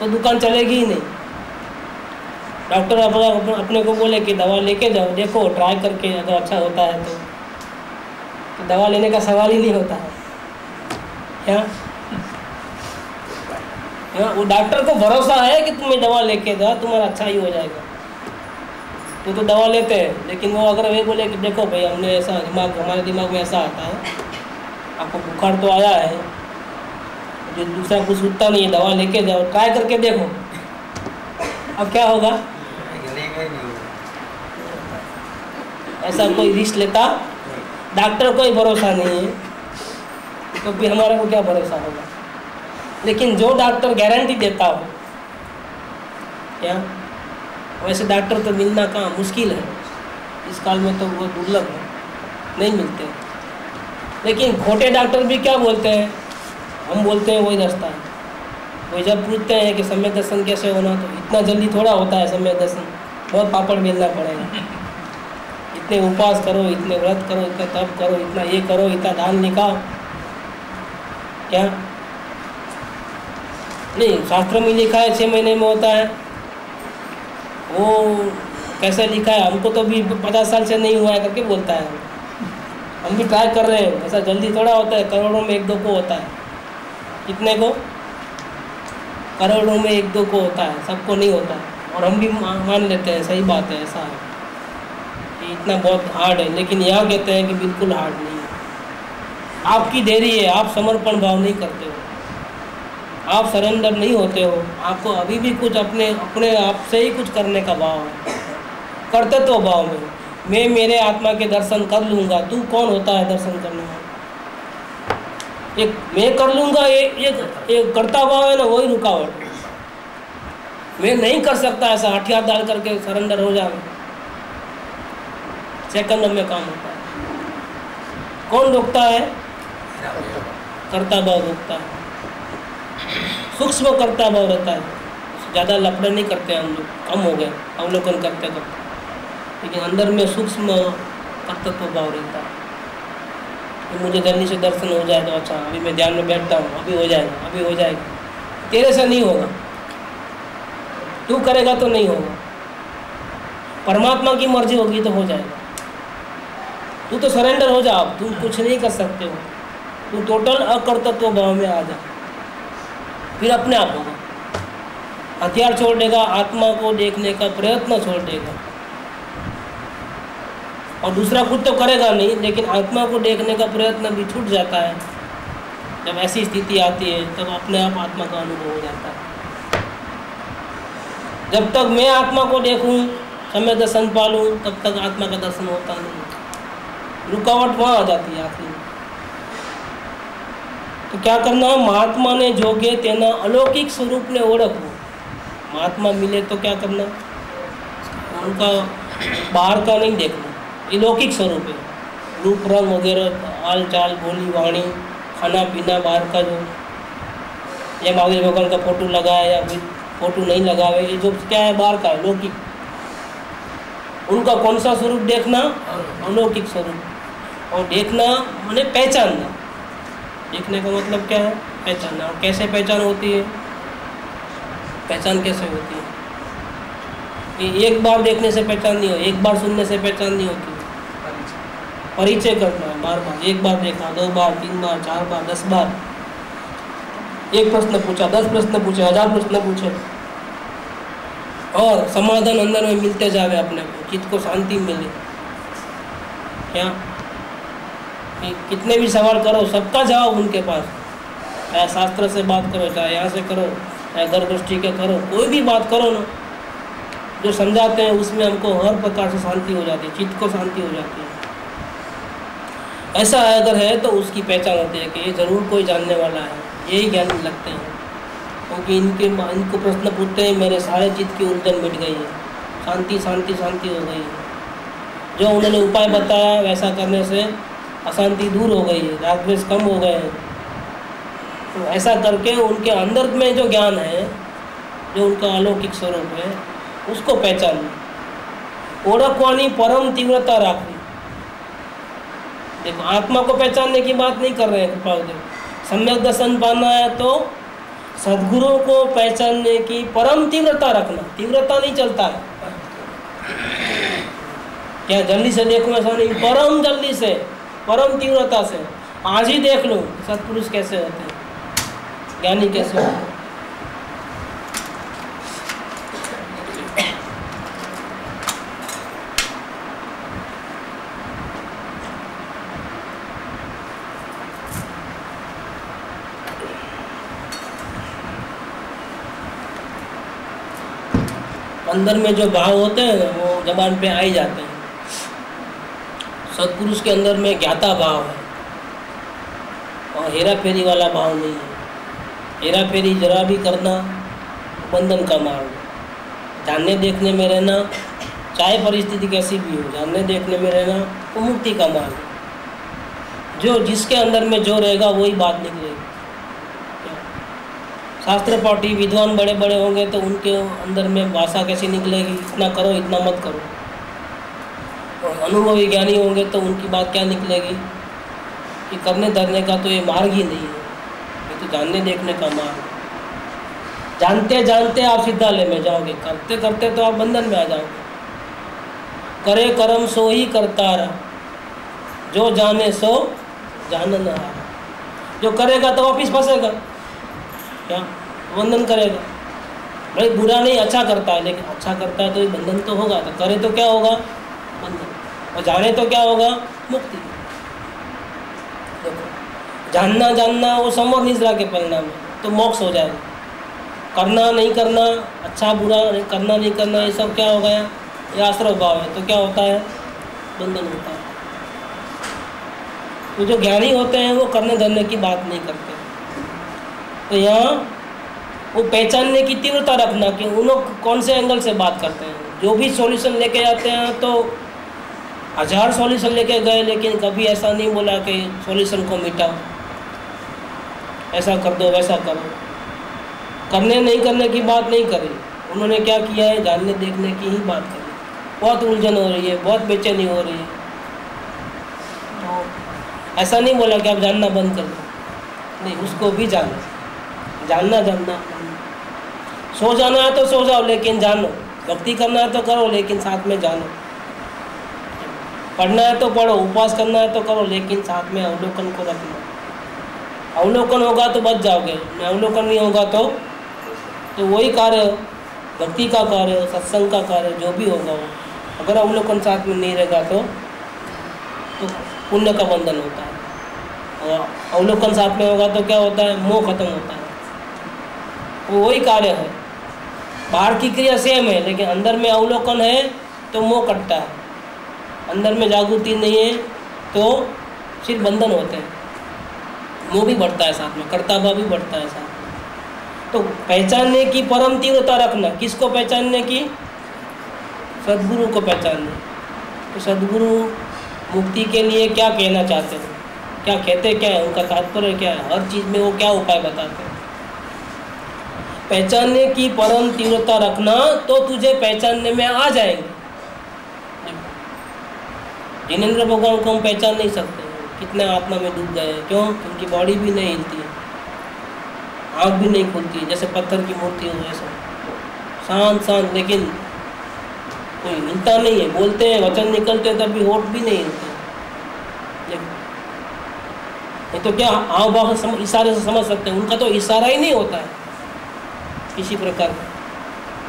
तो दुकान चलेगी ही नहीं। डॉक्टर अपना अपने- को बोले कि दवा लेके जाओ देखो ट्राई करके अगर अच्छा होता है तो, तो दवा लेने का सवाल ही नहीं होता। है हाँ, वो डॉक्टर को भरोसा है कि तुम्हें दवा लेके जाओ तुम्हारा अच्छा ही हो जाएगा। तो तो दवा लेते हैं लेकिन वो अगर वे बोले कि देखो भाई हमने ऐसा दिमाग हमारे दिमाग में ऐसा आता है आपको बुखार तो आया है जो दूसरा कुछ उठता नहीं है दवा लेके जाओ ट्राई करके देखो। अब क्या होगा? ऐसा कोई रिस्क लेता? डॉक्टर कोई भरोसा नहीं है। तो भी हमारे को क्या भरोसा होगा? लेकिन जो डॉक्टर गारंटी देता हो, क्या? वैसे डॉक्टर तो मिलना कहाँ मुश्किल है। इस काल में तो वो दुर्लभ है, नहीं मिलते। लेकिन खोटे डॉक्टर भी क्या बोलते हैं? हम बोलते हैं वही रास्ता है। वो जब पूछते हैं कि समय दर्शन कैसे होना तो इतना जल्दी थोड़ा होता है समय दर्शन। बहुत पापड़ बेलना पड़ेगा। इतने उपवास करो, इतने व्रत करो, इतना तप करो, इतना ये करो, इतना दान निकालो। क्या? नहीं, शास्त्र में लिखा है छः महीने में होता है। वो कैसे लिखा है? हमको तो भी पचास साल से नहीं हुआ है, करके बोलता है। हम भी ट्राई कर रहे हैं, ऐसा जल्दी थोड़ा होता है, करोड़ों में एक दो को होता है। कितने को? करोड़ों में एक दो को होता है, सबको नहीं होता। है और हम भी मान लेते हैं, सही बात है, ऐसा है। कि इतना बहुत हार्ड है, लेकिन यहाँ कहते हैं कि बिल्कुल हार्ड नहीं है। आपकी देरी है, आप समर्पण भाव नहीं करते हो। आप सरेंडर नहीं होते हो। आपको अभी भी कुछ अपने अपने आप से ही कुछ करने का भाव है। कर्तृत्व भाव में। मैं मेरे आत्मा के दर्शन कर लूँगा। तू कौन होता है दर्शन करने वाला? एक मैं कर लूँगा, ये एक एक करता भाव है ना, वही रुकावट। मैं नहीं कर सकता ऐसा, हथियार डाल करके सरेंडर हो जाए सेकंड में काम होता है। कौन रोकता है? करता भाव रोकता है। सूक्ष्म करता भाव रहता है। ज़्यादा लफड़े नहीं करते हम लोग, कम हो गए, अवलोकन करते करते लेकिन अंदर में सूक्ष्म कर्तत्व भाव रहता है। कि मुझे जल्दी से दर्शन हो जाए तो अच्छा अभी मैं ध्यान में बैठता हूँ, अभी हो जाएगा, अभी हो जाएगा। तेरे से नहीं होगा। तू करेगा तो नहीं होगा। परमात्मा की मर्ज़ी होगी तो हो जाएगा। तू तो सरेंडर हो जा, अब तुम कुछ नहीं कर सकते हो। तू टोटल अकर्तत्व भाव में आ जा। फिर अपने आप होगा। हथियार छोड़ देगा, आत्मा को देखने का प्रयत्न छोड़ देगा। और दूसरा कुछ तो करेगा नहीं, लेकिन आत्मा को देखने का प्रयत्न भी छूट जाता है। जब ऐसी स्थिति आती है, तब अपने आप आत्मा का अनुभव हो जाता है। जब तक मैं आत्मा को देखूँ, समय दर्शन पालूं, तब तक आत्मा का दर्शन होता नहीं। रुकावट वहाँ आ जाती है आखिर તો क्या करना है? महात्मा ने जोगे तेना अलौकिक स्वरूप ने ओळखવું महात्मा मिले तो क्या करना? उनका बाहर का नहीं देखना। ये लौकिक स्वरूप है। रूप, रंग वगैरह हाल चाल बोली, वाणी खाना पीना बाहर का जो या महावीर भगवान का फ़ोटो लगाए या फिर फ़ोटो नहीं लगावे, ये जो क्या है? बाहर का है, लौकिक। उनका कौन सा स्वरूप देखना? अलौकिक स्वरूप। और देखना, मैंने पहचानना। देखने का मतलब क्या है? पहचानना और कैसे पहचान होती है? पहचान कैसे होती है? कि एक बार देखने से पहचान नहीं हो, एक बार सुनने से पहचान नहीं होती। परिचय करना है, बार बार। एक बार देखा, दो बार, तीन बार, चार बार, दस बार। एक प्रश्न पूछा, दस प्रश्न पूछे, हज़ार प्रश्न पूछे। और समाधान अंदर में मिलते जावे अपने को चित्त को शांति मिले। क्या? कि कितने भी सवाल करो, सबका जवाब उनके पास। चाहे शास्त्र से बात करो, चाहे यहाँ से करो, चाहे गोष्ठी के करो, कोई भी बात करो ना, जो समझाते हैं, उसमें हमको हर प्रकार से शांति हो जाती है, चित्त को शांति हो जाती है। ऐसा अगर है तो उसकी पहचान होती है कि ये ज़रूर कोई जानने वाला है, यही ज्ञान लगते हैं। क्योंकि इनके इनको प्रश्न पूछते हैं, मेरे सारे चित्त की उलझन मिट गई है, शांति शांति शांति हो गई है। जो उन्होंने उपाय बताया, वैसा करने से अशांति दूर हो गई है राग द्वेष कम हो गए हैं। तो ऐसा करके उनके अंदर में जो ज्ञान है, जो उनका अलौकिक स्वरूप है, उसको पहचानना। ओळखवानी परम तीव्रता राखनी। देखो, आत्मा को पहचानने की बात नहीं कर रहे हैं कृपा कृपादेव सम्यक दर्शन पाना है तो सदगुरु को पहचानने की परम तीव्रता रखना। तीव्रता नहीं चलता है। क्या जल्दी से देखो ऐसा नहीं? परम जल्दी से। परम तीव्रता से। आज ही देख लो सत्पुरुष कैसे होते हैं। ज्ञानी कैसे होते अंदर में जो भाव होते हैं, वो जबान पे आ ही जाते हैं। सत्पुरुष के अंदर में ज्ञाता भाव है। और हेरा फेरी वाला भाव नहीं है। हेरा फेरी जरा भी करना, बंधन का मार्ग जानने देखने में रहना, चाहे परिस्थिति कैसी भी हो, जानने देखने में रहना तो मुक्ति का मार्ग जो जिसके अंदर में जो रहेगा, वही बात निकलेगी। शास्त्र पाठी, विद्वान बड़े बड़े होंगे तो उनके अंदर में भाषा कैसी निकलेगी? इतना करो, इतना मत करो। और अनुभवी ज्ञानी होंगे तो उनकी बात क्या निकलेगी? कि करने धरने का तो ये मार्ग ही नहीं है। ये तो जानने देखने का मार्ग जानते जानते आप सिद्धालय में जाओगे। करते करते तो आप बंधन में आ जाओगे। करे कर्म सो ही करता रहा। जो जाने सो जानन जो करेगा तो वापिस फंसेगा। क्या? बंधन करेगा। भाई बुरा नहीं अच्छा करता है, लेकिन अच्छा करता है तो ये बंधन तो होगा। तो करे तो क्या होगा? और जाने तो क्या होगा? मुक्ति। देखो, जानना जानना, वो समर निद्रा के परिणाम। है तो मोक्ष हो जाएगा। करना नहीं करना अच्छा बुरा, नहीं करना नहीं करना, ये सब क्या हो गया? ये आश्रय भाव है। तो क्या होता है? बंधन होता है। तो जो ज्ञानी होते हैं, वो करने धरने की बात नहीं करते। तो यहाँ, वो पहचानने की तीव्रता रखना कि उन लोग कौन से एंगल से बात करते हैं। जो भी सॉल्यूशन लेके आते हैं तो हज़ार सॉल्यूशन लेके गए, लेकिन कभी ऐसा नहीं बोला कि सॉल्यूशन को मिटाओ। ऐसा कर दो, वैसा करो। करने नहीं, करने की बात नहीं करी। उन्होंने क्या किया है? जानने, देखने की ही बात करी। बहुत उलझन हो रही है, बहुत बेचैनी हो रही है। तो ऐसा नहीं बोला कि आप जानना बंद कर दो। नहीं, उसको भी जानो। जानना जानना। सो जाना है तो सो जाओ, लेकिन जानो। भक्ति करना है तो करो, लेकिन साथ में जानो। पढ़ना है तो पढ़ो, उपवास करना है तो करो, लेकिन साथ में अवलोकन को रखना अवलोकन होगा तो बच जाओगे अवलोकन नहीं होगा तो? तो वही कार्य, भक्ति का कार्य, सत्संग का कार्य, जो भी होगा वो। अगर अवलोकन साथ में नहीं रहेगा तो? तो पुण्य का बंधन होता है। और अवलोकन साथ में होगा तो क्या होता है? मोह खत्म होता है। वो वही कार्य है। बाहर की क्रिया सेम है, लेकिन अंदर में अवलोकन है तो मोह कटता है। अंदर में जागृति नहीं है तो सिर्फ़ बंधन होते हैं। मोह भी बढ़ता है साथ में, कर्तव्य भी बढ़ता है साथ में। तो पहचानने की परम तीव्रता रखना, किसको पहचानने की? सदगुरु को पहचानने। तो सदगुरु मुक्ति के लिए क्या कहना चाहते हैं? क्या कहते क्या है? उनका तात्पर्य क्या है? हर चीज़ में वो क्या उपाय बताते हैं? पहचानने की परम तीव्रता रखना तो तुझे पहचानने में आ जाएँगे। जिनेन्द्र भगवान को हम पहचान नहीं सकते। कितने आत्मा में डूब गए। क्यों? उनकी बॉडी भी नहीं हिलती है। आँख भी नहीं खुलती जैसे पत्थर की मूर्ति हो वैसा शांत शांत, लेकिन कोई हिलता नहीं है। बोलते हैं, वचन निकलते हैं तब भी होठ भी नहीं हिलते। नहीं तो क्या हाव भाव इशारे से समझ सकते हैं। उनका तो इशारा ही नहीं होता है। किसी प्रकार का।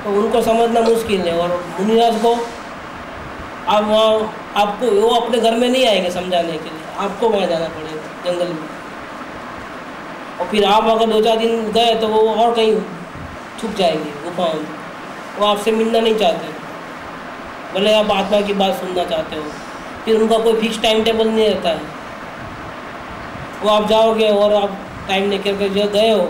तो उनको समझना मुश्किल है। और मुनिराज को आप वहाँ आपको, वो अपने घर में नहीं आएँगे समझाने के लिए। आपको वहाँ जाना पड़ेगा, जंगल में। और फिर आप अगर दो चार दिन गए तो वो और कहीं छुप जाएँगे गुफाओं में। वो आपसे मिलना नहीं चाहते। भले आप आत्मा की बात सुनना चाहते हो, फिर उनका कोई फिक्स टाइम टेबल नहीं रहता है। वो आप जाओगे और आप टाइम लेकर के जो गए हो,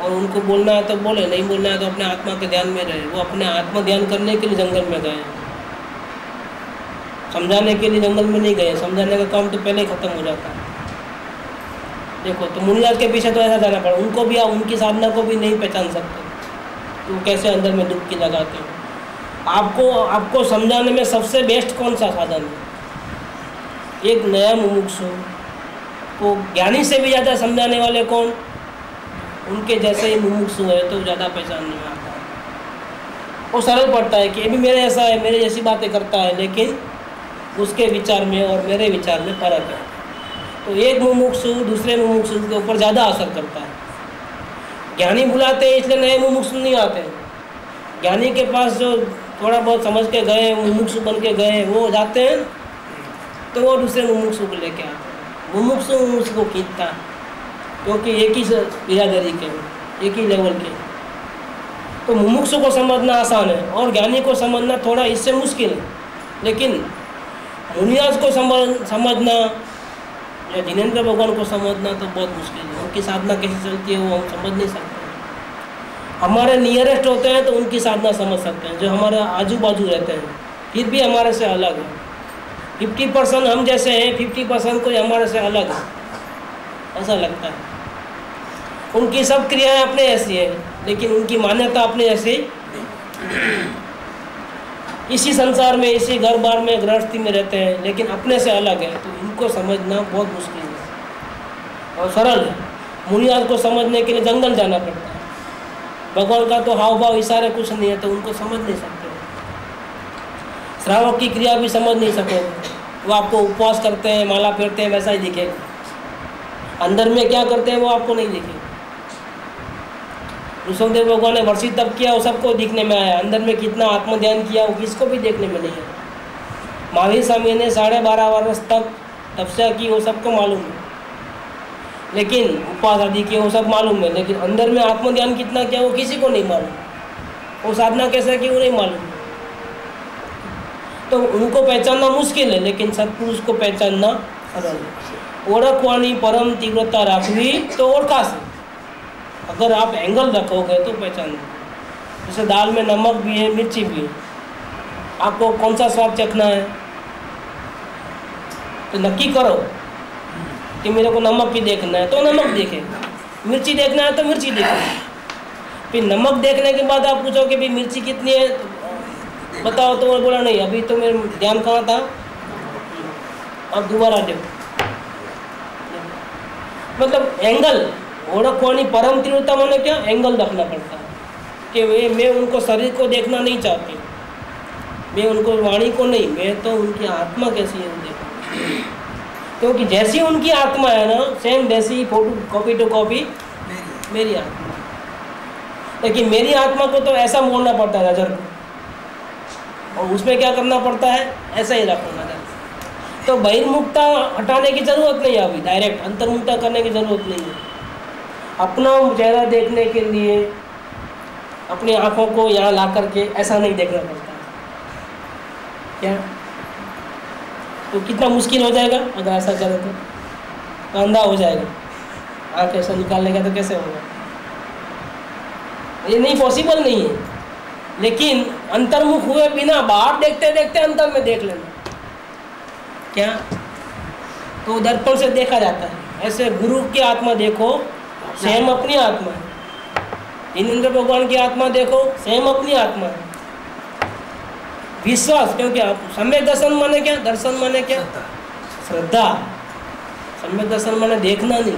और उनको बोलना है तो बोले, नहीं बोलना है तो अपने आत्मा के ध्यान में रहे। वो अपने आत्मा ध्यान करने के लिए जंगल में गए समझाने के लिए जंगल में नहीं गए, समझाने का काम तो पहले ही खत्म हो जाता है। देखो तो मुनिराज के पीछे तो ऐसा जाना पड़ा, उनको भी आप, उनकी साधना को भी नहीं पहचान सकते। तो कैसे अंदर में डुबकी लगाते हो? आपको आपको समझाने में सबसे बेस्ट कौन सा साधन है? एक नया मुमुक्षु। को ज्ञानी से भी ज़्यादा समझाने वाले कौन? उनके जैसे ही मुमुक्षु है तो ज़्यादा पहचानने में आता। है वो सरल पड़ता है कि ये भी मेरे ऐसा है, मेरे जैसी बातें करता है, लेकिन उसके विचार में और मेरे विचार में फ़र्क है। तो एक मुमुक्षु दूसरे मुमुक्षु के ऊपर ज़्यादा असर करता है। ज्ञानी बुलाते हैं, इसलिए नए मुमुक्षु नहीं आते। ज्ञानी के पास जो थोड़ा बहुत समझ के गए, मुमुक्षु बन के गए, वो जाते हैं तो वो दूसरे मुमुक्षु को लेके आते हैं। मुमुक्षु मुमुक्षु को खींचता है, क्योंकि एक ही बिरादरी के, एक ही लेवल के। तो मुमुक्षु को समझना आसान है, और ज्ञानी को समझना थोड़ा इससे मुश्किल है। लेकिन मुनियाज को समझ, समझना, या जिनेन्द्र भगवान को समझना तो बहुत मुश्किल है। उनकी साधना कैसे चलती है वो हम समझ नहीं सकते। हमारे नियरेस्ट होते हैं तो उनकी साधना समझ सकते हैं, जो हमारे आजू बाजू रहते हैं। फिर भी हमारे से अलग है। फिफ्टी परसेंट हम जैसे हैं फिफ्टी परसेंट कोई हमारे से अलग है। ऐसा लगता है। उनकी सब क्रियाएँ अपने ऐसी हैं, लेकिन उनकी मान्यता अपने ऐसी इसी संसार में, इसी घर बार में गृहस्थी में रहते हैं, लेकिन अपने से अलग है तो इनको समझना बहुत मुश्किल है। और सरल है। मुनियाद को समझने के लिए जंगल जाना पड़ता है। भगवान का तो हाव भाव इशारे कुछ नहीं है तो उनको समझ नहीं सकते। श्रावक की क्रिया भी समझ नहीं सकोगे वो आपको उपवास करते हैं, माला फेरते हैं, वैसा ही दिखेगा। अंदर में क्या करते हैं, वो आपको नहीं दिखेगा। ऋषभदेव भगवान ने वर्षित तप किया, वो सबको दिखने में आया। अंदर में कितना आत्मध्यान किया, वो किसको भी देखने में नहीं आया। महावीर स्वामी ने साढ़े बारह वर्ष तक तपस्या की, वो सबको मालूम है। लेकिन उपवास आदि किए वो सब मालूम है। लेकिन अंदर में आत्मध्यान कितना किया, वो किसी को नहीं मालूम। वो साधना कैसे की, वो नहीं मालूम। तो उनको पहचानना मुश्किल है, लेकिन सत्पुरुष को पहचानना सरल ओळखवाणी परम तीव्रता राखवी तो ओळखा से अगर आप एंगल रखोगे तो पहचान जैसे दाल में नमक भी है, मिर्ची भी है। आपको कौन सा स्वाद चखना है? तो नक्की करो कि मेरे को नमक भी देखना है तो नमक देखे। मिर्ची देखना है तो मिर्ची देखेगा फिर नमक देखने के बाद आप पूछो कि भाई, मिर्ची कितनी है? तो बताओ तो बोला, नहीं, अभी तो मेरे ध्यान कहाँ था? अब दोबारा देखो। मतलब एंगल ओळखवाणी परम तीव्रता मैंने क्या एंगल रखना पड़ता है कि वे मैं उनको शरीर को देखना नहीं चाहती मैं उनको वाणी को नहीं मैं तो उनकी आत्मा कैसी है देखा क्योंकि जैसी उनकी आत्मा है ना सेम वैसी फ़ोटो कॉपी टू कॉपी मेरी आत्मा लेकिन मेरी आत्मा को तो ऐसा मोड़ना पड़ता है नज़र को और उसमें क्या करना पड़ता है ऐसा ही रखना नज़र तो बहिर्मुखता हटाने की ज़रूरत नहीं है अभी डायरेक्ट अंतर्मुखता करने की ज़रूरत नहीं है अपना चेहरा देखने के लिए अपनी आँखों को यहाँ ला करके ऐसा नहीं देखना पड़ता। क्या? तो कितना मुश्किल हो जाएगा? अगर ऐसा करें तो, अंधा हो जाएगा। आँख ऐसा निकालने का तो कैसे होगा? ये नहीं पॉसिबल नहीं है। लेकिन अंतर्मुख हुए बिना बाहर देखते देखते अंतर में देख लेना। क्या? तो दर्पण से देखा जाता है। ऐसे गुरु की आत्मा देखो सेम अपनी आत्मा है। इन इंद्र भगवान की आत्मा देखो, सेम अपनी आत्मा है। विश्वास, क्योंकि आप सम्यक दर्शन माने क्या? दर्शन माने क्या? श्रद्धा। सम्यक दर्शन माने देखना नहीं।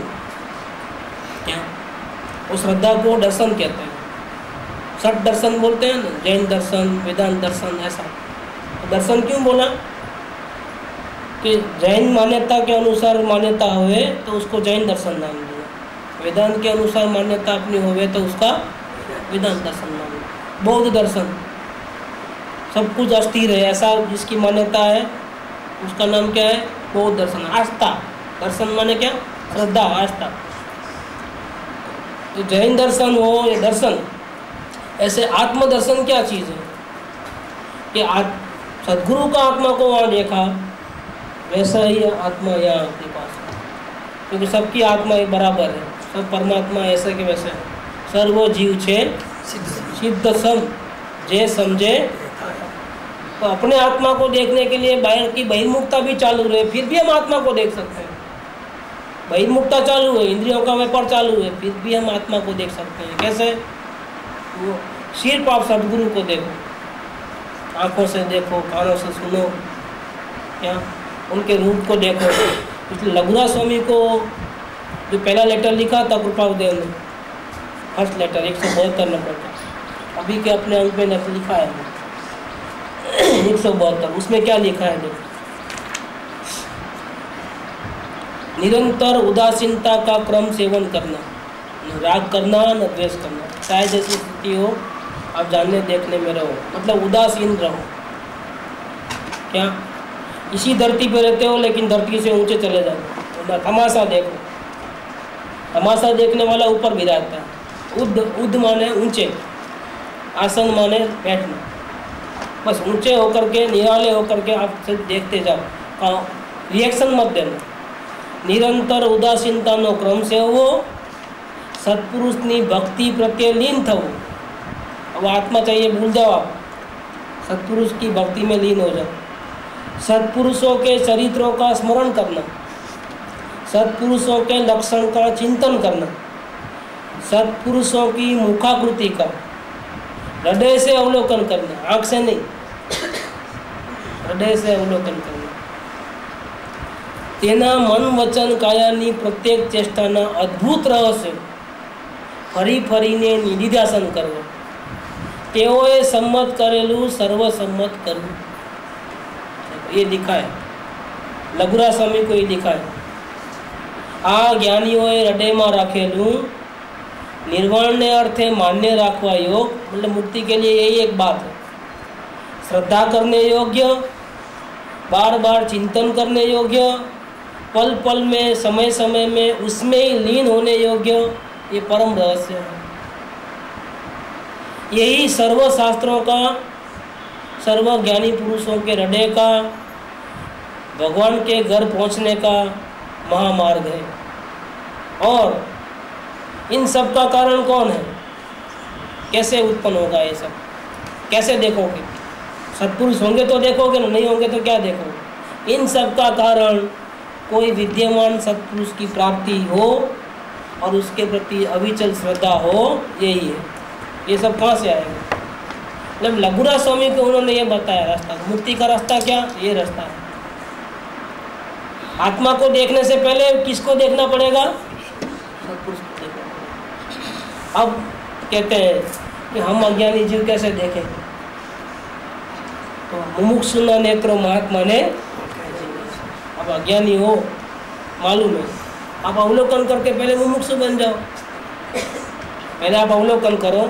क्या? वो श्रद्धा को दर्शन कहते हैं। सठ दर्शन बोलते हैं ना, जैन दर्शन, वेदांत दर्शन, ऐसा। तो दर्शन क्यों बोला? कि जैन मान्यता के अनुसार मान्यता हुए तो उसको जैन दर्शन नाम दिया। वेदांत के अनुसार मान्यता अपनी हुए तो उसका वेदांत दर्शन दिया बौद्ध दर्शन। सब कुछ अस्थिर है, ऐसा जिसकी मान्यता है, उसका नाम क्या है? बौद्ध दर्शन। आस्था। दर्शन माने क्या? श्रद्धा, आस्था। तो जैन दर्शन हो या दर्शन, ऐसे आत्मदर्शन क्या चीज़ है? कि सदगुरु का आत्मा को वहाँ देखा, वैसा ही आत्मा यहाँ आपके पास। क्योंकि सबकी आत्मा बराबर है। सब परमात्मा ऐसे के वैसे सर्व जीव छे, सिद्ध सम, जे समझे। तो अपने आत्मा को देखने के लिए बाहर की बहिर्मुखता भी चालू रहे, फिर भी हम आत्मा को देख सकते हैं। बहिर्मुखता चालू है, इंद्रियों का व्यापार चालू है, फिर भी हम आत्मा को देख सकते हैं। कैसे? वो सिर्फ़ आप सदगुरु को देखो। आँखों से देखो, कानों से सुनो। क्या? उनके रूप को देखो। इसलिए लघुरा स्वामी को जो पहला लेटर लिखा था कृपाउदेव ने फ़र्स्ट लेटर एक सौ बहत्तर नंबर का। अभी के अपने अंक में लिखा है। एक सौ बहत्तर, उसमें क्या लिखा है देखो। निरंतर उदासीनता का क्रम सेवन करना, न राग करना, न द्वेष करना। शायद जैसी स्थिति हो, आप जानने, देखने में रहो। मतलब उदासीन रहो। क्या? इसी धरती पर रहते हो, लेकिन धरती से ऊँचे चले जाओ मतलब तमाशा देखो। तमाशा देखने वाला ऊपर गिराता है उद्ध उद्ध माने ऊंचे आसन माने बैठना बस ऊंचे होकर के निराले होकर के आप सिर्फ देखते जाओ रिएक्शन मत देना નિરંતર ઉદાસીનતાનો ક્રમ સેવવો સત્પુરુષની ભક્તિ પ્રત્યે લીન થવું अब आत्मा चाहिए भूल जाओ आप सत्पुरुष की भक्ति में लीन हो जाओ सत्पुरुषों के चरित्रों का स्मरण करना सत्पुरुषों के लक्षण का चिंतन करना सत्पुरुषों की मुखाकृति का हृदय से अवलोकन करना आंख से नहीं हृदय से अवलोकन करना તેના મન વચન કાયાની પ્રત્યેક ચેષ્ટાના અદ્ભુત રહસ્ય ફરી ફરીને નિધિધ્યાસન કરવું તેઓએ સંમત કરેલું સર્વસંમત કરવું એ દિખાય લઘુરા સ્વામી को ये दिखाए આ જ્ઞાનીઓએ હૃદયમાં રાખેલું निर्वाण अर्थे मान्य રાખવા योग मतलब मुक्ति के लिए यही एक बात है श्रद्धा करने योग्य बार बार चिंतन करने योग्य पल पल में समय समय में उसमें ही लीन होने योग्य ये परम रहस्य है यही सर्व शास्त्रों का सर्व ज्ञानी पुरुषों के हृदय का भगवान के घर पहुंचने का महामार्ग है। और इन सब का कारण कौन है? कैसे उत्पन्न होगा ये सब? कैसे देखोगे? सत्पुरुष होंगे तो देखोगे, ना नहीं होंगे तो क्या देखोगे? इन सब का कारण कोई विद्यमान सत्पुरुष की प्राप्ति हो और उसके प्रति अविचल श्रद्धा हो, यही है। ये सब कहाँ से आएगा? मतलब लघुरा स्वामी को उन्होंने ये बताया रास्ता। मुक्ति का रास्ता क्या? ये रास्ता है। आत्मा को देखने से पहले किसको देखना पड़ेगा? अब कहते हैं कि हम अज्ञानी जीव कैसे देखें? तो मुमुक्षुना नेत्रो महात्मा ने अब अज्ञानी हो, मालूम है। आप अवलोकन करके पहले मुमुक्षु बन जाओ। पहले आप अवलोकन करो,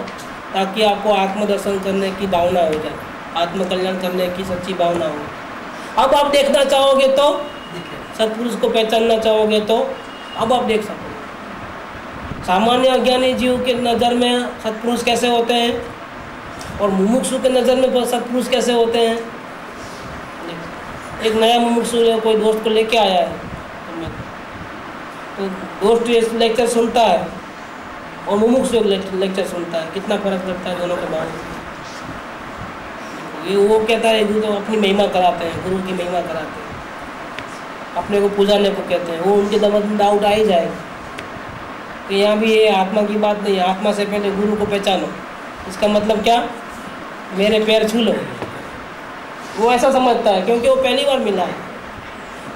ताकि आपको आत्मदर्शन करने की भावना हो जाए, आत्मकल्याण करने की सच्ची भावना हो। अब आप देखना चाहोगे तो सत्पुरुष को पहचानना चाहोगे तो अब आप देख सकोगे सामान्य अज्ञानी जीव के नज़र में सत्पुरुष कैसे होते हैं? और मुमुक्षु के नज़र में सत्पुरुष कैसे होते हैं? एक नया मुमुक्षु कोई दोस्त को लेके आया है तो दोस्त ये लेक्चर सुनता है और मुमुक्षु लेक्चर सुनता है। कितना फ़र्क लगता है दोनों के बाद ये वो कहता है गुरु तो अपनी महिमा कराते हैं, गुरु की महिमा कराते हैं। अपने को पूजाने को कहते हैं। वो उनके दम डाउट आ ही जाएगा तो यहाँ भी ये आत्मा की बात नहीं है आत्मा से पहले गुरु को पहचानो। इसका मतलब क्या? मेरे पैर छू लो। वो ऐसा समझता है, क्योंकि वो पहली बार मिला है।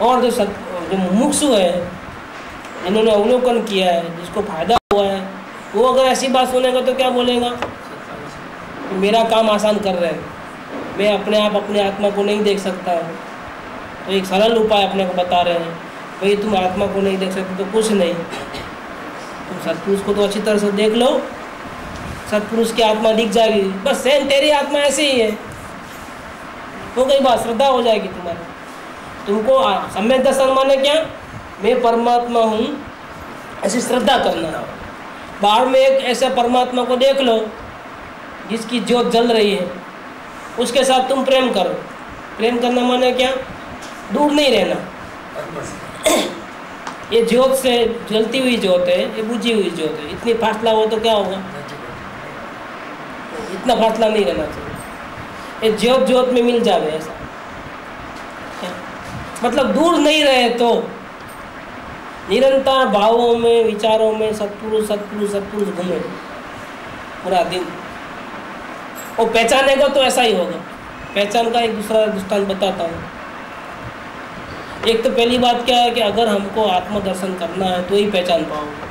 और जो सत, जो मुमुक्षु है जिन्होंने अवलोकन किया है, जिसको फ़ायदा हुआ है, वो अगर ऐसी बात सुनेगा तो क्या बोलेगा? कि मेरा काम आसान कर रहे हैं। मैं अपने आप अपने आत्मा को नहीं देख सकता हूँ। तो एक सरल उपाय अपने को बता रहे हैं। भाई, तुम आत्मा को नहीं देख सकते तो कुछ नहीं। तुम सतपुरुष को तो अच्छी तरह से देख लो। सतपुरुष की आत्मा दिख जाएगी। बस सेम तेरी आत्मा ऐसे ही है। हो गई बात, श्रद्धा हो जाएगी तुम्हारी। तुमको सम्यक दर्शन माने क्या? मैं परमात्मा हूँ, ऐसी श्रद्धा करना। बाहर में एक ऐसे परमात्मा को देख लो, जिसकी ज्योत जल रही है। उसके साथ तुम प्रेम करो। प्रेम करना माने क्या? दूर नहीं रहना। ये ज्योत से जलती हुई ज्योत है ये बुझी हुई ज्योत है। इतनी फासला हो तो क्या होगा? इतना फासला नहीं रहना चाहिए। ये ज्योत ज्योत में मिल जावे ऐसा। मतलब दूर नहीं रहे तो निरंतर भावों में विचारों में सत्पुरुष सत्पुरुष सत्पुरुष घूमे। पूरा दिन। वो पहचानेगा तो ऐसा ही होगा। पहचान का एक दूसरा दृष्टांत बताता हूँ। एक तो पहली बात क्या है कि अगर हमको आत्मदर्शन करना है तो ही पहचान पाओगे।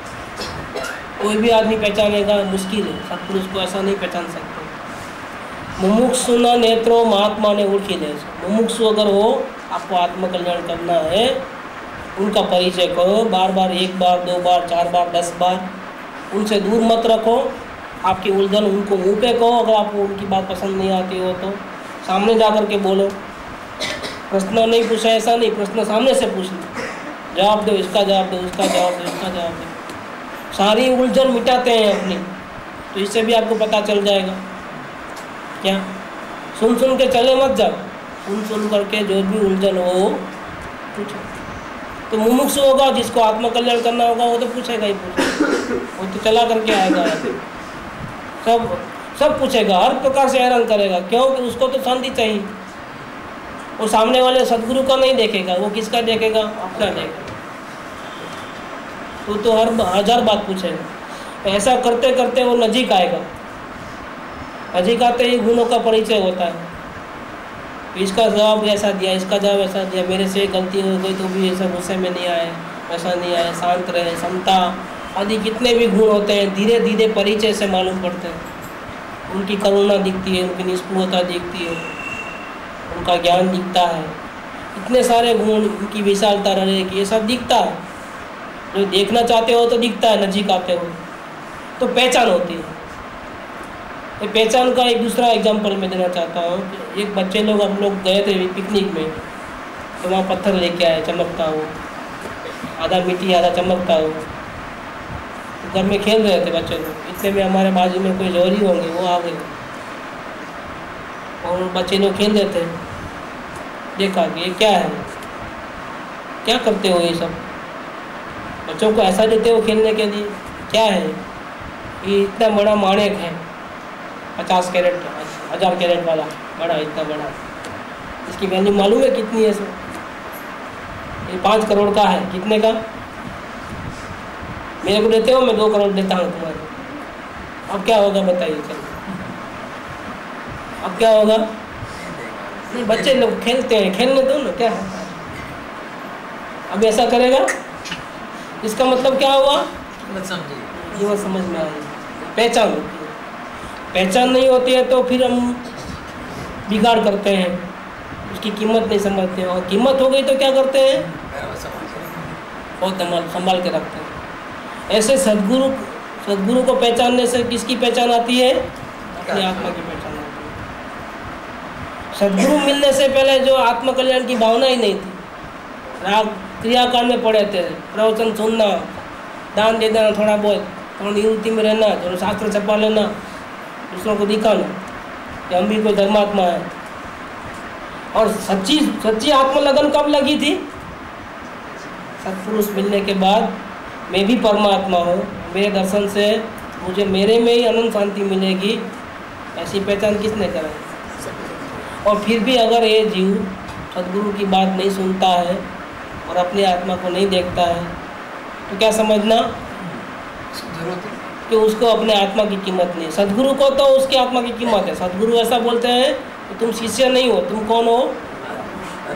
कोई भी आदमी पहचानेगा, मुश्किल है। सत्पुरुष को ऐसा नहीं पहचान सकते। मुमुक्षु न नेत्रो, महात्मा ने उड़की दे मुमुक्षु अगर हो, आपको आत्मकल्याण करना है, उनका परिचय करो। बार बार, एक बार, दो बार, चार बार, दस बार, उनसे दूर मत रखो। आपकी उलझन उनको मुँह पे कहो। अगर आपको उनकी बात पसंद नहीं आती हो तो सामने जा कर के बोलो। प्रश्न नहीं पूछा, ऐसा नहीं, प्रश्न सामने से पूछ लो। जवाब दो, इसका जवाब दो, उसका जवाब दो, इसका जवाब दो। सारी उलझन मिटाते हैं अपनी तो इससे भी आपको पता चल जाएगा। क्या? सुन सुन के चले मत जाओ। सुन सुन करके जो भी उलझन हो, पूछो। तो मुमुक्ष होगा, जिसको आत्मकल्याण करना होगा, वो तो पूछेगा ही पूछेगा। वो तो चला करके आएगा। सब सब पूछेगा, हर प्रकार से हैरान करेगा। क्योंकि उसको तो शांति चाहिए। वो सामने वाले सदगुरु का नहीं देखेगा, वो किसका देखेगा? अपना देखेगा। वो तो हर हज़ार बात पूछेगा। ऐसा करते करते वो नजीक आएगा। नजीक आते ही गुणों का परिचय होता है। इसका जवाब ऐसा दिया, इसका जवाब ऐसा दिया, मेरे से गलती हो गई तो भी ऐसा गुस्से में नहीं आए, ऐसा नहीं आए, शांत रहे, समता आदि कितने भी गुण होते हैं धीरे धीरे परिचय से मालूम पड़ते हैं। उनकी करुणा दिखती है, उनकी निष्ठुरता दिखती है। उनका ज्ञान दिखता है। इतने सारे गुण उनकी विशालता, रहने की, ये सब दिखता है। जो देखना चाहते हो तो दिखता है, नजीक आते हो तो पहचान होती है। ये पहचान का एक दूसरा एग्जांपल मैं देना चाहता हूँ एक बच्चे लोग, हम लोग गए थे पिकनिक में तो वहाँ पत्थर लेके आए, चमकता हो। आधा मिट्टी, आधा चमकता हो। तो घर में खेल रहे थे बच्चे लोग। इतने में हमारे बाजू में कोई जोरी होंगे, वो आ गए। और बच्चे लोग खेल रहे थे। देखा कि ये क्या है? क्या करते हो ये सब? बच्चों को ऐसा देते हो खेलने के लिए? क्या है? ये इतना बड़ा माणिक है। पचास कैरेट, हज़ार कैरेट वाला। बड़ा, इतना बड़ा। इसकी वैल्यू मालूम है कितनी है सर ये पाँच करोड़ का है। कितने का? मेरे को देते हो, मैं दो करोड़ देता हूँ तुम्हारे। अब क्या होगा बताइए, चलो। अब क्या होगा? नहीं बच्चे लोग खेलते हैं खेलने दो ना क्या? है अब ऐसा करेगा? इसका मतलब क्या हुआ? ये बात समझ में आई पहचान होती है। पहचान नहीं होती है तो फिर हम बिगाड़ करते हैं। उसकी कीमत नहीं समझते और कीमत हो गई तो क्या करते हैं? बहुत संभाल संभाल के रखते हैं। ऐसे सदगुरु सदगुरु को पहचानने से किसकी पहचान आती है? अपनी आत्मा की पहचान। सदगुरु मिलने से पहले जो आत्मकल्याण की भावना ही नहीं थी। राग क्रियाकांड में पड़े थे। प्रवचन सुनना, दान दे देना, थोड़ा बहुत, थोड़ा निवृत्ति में रहना, थोड़ा शास्त्र छपा लेना, दूसरों को दिखाना कि हम भी कोई धर्मात्मा है। और सच्ची सच्ची आत्मलगन कब लगी थी? सत्पुरुष मिलने के बाद मैं भी परमात्मा हूँ। मेरे दर्शन से मुझे, मेरे में ही अनंत शांति मिलेगी। ऐसी पहचान किसने कराई और फिर भी अगर ये जीव सदगुरु की बात नहीं सुनता है और अपनी आत्मा को नहीं देखता है तो क्या समझना? ज़रूरत कि उसको अपने आत्मा की कीमत नहीं सदगुरु को तो उसकी आत्मा की कीमत है। सदगुरु ऐसा बोलते हैं कि तुम शिष्य नहीं हो तुम कौन हो?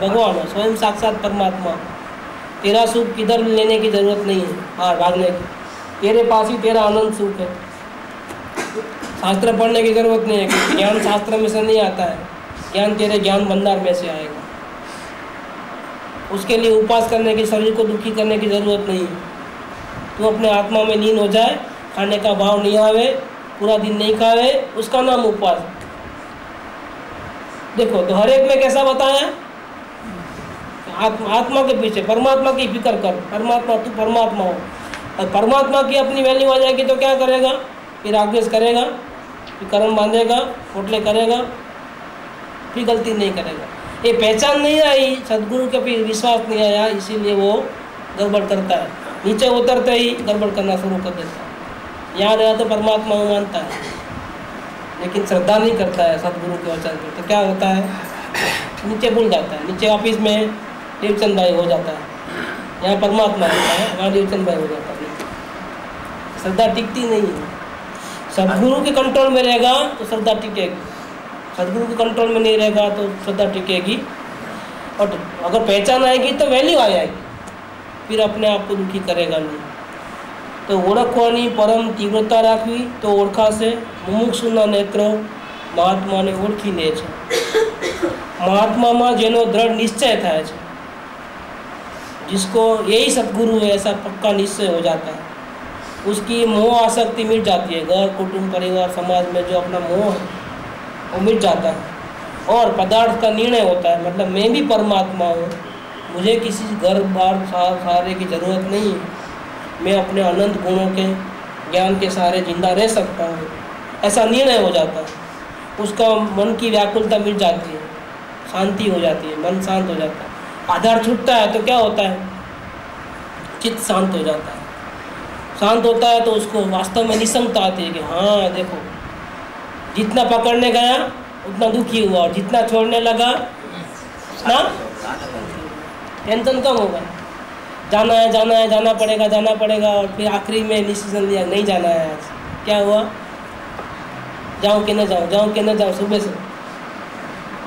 भगवान हो स्वयं साक्षात परमात्मा। तेरा सुख किधर लेने की ज़रूरत नहीं है हाँ भागने की। तेरे पास ही तेरा आनंद सुख है। शास्त्र पढ़ने की ज़रूरत नहीं है ज्ञान शास्त्र में से नहीं आता है। ज्ञान तेरे ज्ञान भंडार में से आएगा। उसके लिए उपास करने की, शरीर को दुखी करने की ज़रूरत नहीं। तू अपने आत्मा में लीन हो जाए, खाने का भाव नहीं आवे, पूरा दिन नहीं खावे, उसका नाम उपवास देखो तो हर एक में कैसा बताया? आत्मा आत्मा के पीछे, परमात्मा की फ़िक्र कर। परमात्मा, तू परमात्मा हो। और परमात्मा की अपनी वैल्यू आ जाएगी तो क्या करेगा? फिर आग्रह करेगा, फिर कर्म बांधेगा, होटले करेगा फिर गलती नहीं करेगा। ये पहचान नहीं आई, सदगुरु के फिर विश्वास नहीं आया, इसीलिए वो गड़बड़ करता है। नीचे उतरते ही गड़बड़ करना शुरू कर देता है। यहाँ रहा तो परमात्मा को मानता है, लेकिन श्रद्धा नहीं करता है सदगुरु के वचन पर। तो क्या होता है? नीचे भूल जाता है। नीचे ऑफ़िस में देवचंद भाई हो जाता है। यहाँ परमात्मा होता है, वहाँ देवचंद भाई हो जाता है। श्रद्धा टिकती नहीं है। सदगुरु के कंट्रोल में रहेगा तो श्रद्धा टिकेगी। सदगुरु के कंट्रोल में नहीं रहेगा तो श्रद्धा टिकेगी और अगर पहचान आएगी तो वैल्यू आ जाएगी फिर अपने आप को दुखी करेगा नहीं તો ઓળખવાની પરમ તીવ્રતા રાખવી તો ઓળખાશે મુમુક્ષુના નેત્રો મહાત્માને ઓળખી લે છે મહાત્મામાં જેનો દ્રઢ નિશ્ચય થાય છે जिसको यही सदगुरु है ऐसा पक्का निश्चय हो जाता है उसकी मोह आसक्ति मिट जाती है घर कुटुंब परिवार समाज में जो अपना मोह है वो मिट जाता है। और पदार्थ का निर्णय होता है। मतलब मैं भी परमात्मा हूँ। मुझे किसी घर, बार सहारे की ज़रूरत नहीं मैं अपने अनंत गुणों के, ज्ञान के सहारे ज़िंदा रह सकता हूँ। ऐसा निर्णय हो जाता है। उसका मन की व्याकुलता मिट जाती है। शांति हो जाती है। मन शांत हो जाता है। आधार छूटता है तो क्या होता है? चित्त शांत हो जाता है। शांत होता है तो उसको वास्तव में निसंगता आती है कि हाँ देखो जितना पकड़ने गया, उतना दुखी हुआ और जितना छोड़ने लगा, ना? टेंशन कम होगा। जाना है जाना है, जाना पड़ेगा जाना पड़ेगा और फिर आखिरी में डिसीज़न लिया, नहीं जाना है आज। क्या हुआ? जाऊँ कि न जाऊँ जाऊँ कि न जाऊँ सुबह से।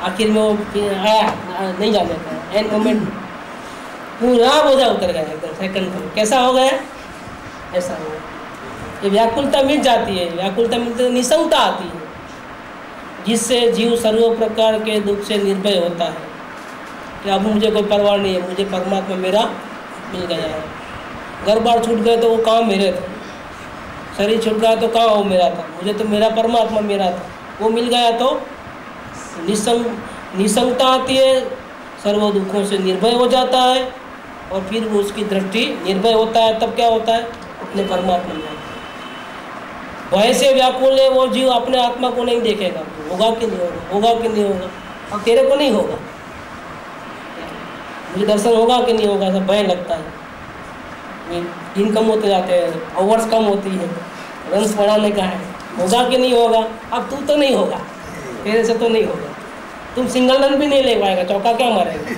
आखिर में वो आया नहीं जाने का एंड मोमेंट पूरा बोझा उतर गया एकदम सेकंड पर कैसा हो गया? ऐसा हो गया। ये व्याकुलता मिट जाती है, व्याकुलता मिलती है, निसंगता आती है। जिससे जीव सर्व प्रकार के दुख से निर्भय होता है। कि अब मुझे कोई परवाह नहीं है, मुझे परमात्मा मेरा मिल गया है। घर बार छूट गए तो वो काम मेरे थे? शरीर छूट गया तो कहाँ वो मेरा था? मुझे तो मेरा परमात्मा मेरा था। वो मिल गया तो निसंग, निसंगता आती है, सर्व दुखों से निर्भय हो जाता है और फिर वो उसकी दृष्टि निर्भय होता है, तब क्या होता है? अपने परमात्मा में। भय से व्याकुल है वो जीव अपने आत्मा को नहीं देखेगा। होगा कि नहीं होगा? होगा कि नहीं होगा? अब तेरे को नहीं होगा। मुझे दर्शन होगा कि नहीं होगा? सब भय लगता है। दिन कम होते जाते हैं ओवर्स कम होती है। रन्स बढ़ाने का है। होगा कि नहीं होगा? अब तू तो नहीं होगा। तेरे से तो नहीं होगा। तुम सिंगल रन भी नहीं ले पाएगा चौका क्या मारेगा?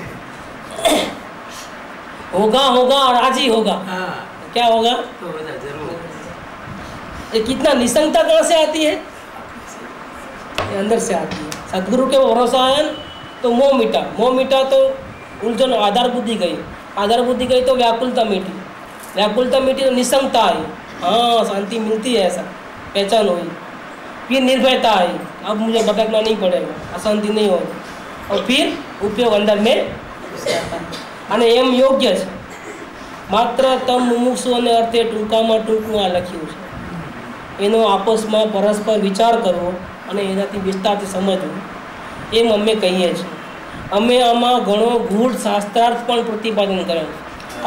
होगा होगा और आज ही होगा। हाँ। क्या होगा? तो ये कितना निसंगता कहाँ से आती है ये अंदर से आती है सदगुरु के भरोसा आया न, तो मोह मिटा मोह मिटा तो उलझन आधार बुद्धि गई आधार बुद्धि गई तो व्याकुलता मिटी व्याकुलता मिटी तो निसंगता आई हाँ शांति मिलती है ऐसा पहचान हुई फिर निर्भयता आई अब मुझे भटकना नहीं पड़ेगा अशांति नहीं होगी और फिर उपयोग अंदर में અને એમ યોગ્ય છે માત્ર તમ મુમુક્ષુઓને અર્થે ટૂંકામાં ટૂંકું આ લખ્યું છે એનો આપસમાં પરસ્પર વિચાર કરવો અને એનાથી વિસ્તારથી સમજવું, એમ અમે કહીએ છીએ. અમે આમાં ઘણો ગૂઢ શાસ્ત્રાર્થ પણ પ્રતિપાદન કર્યો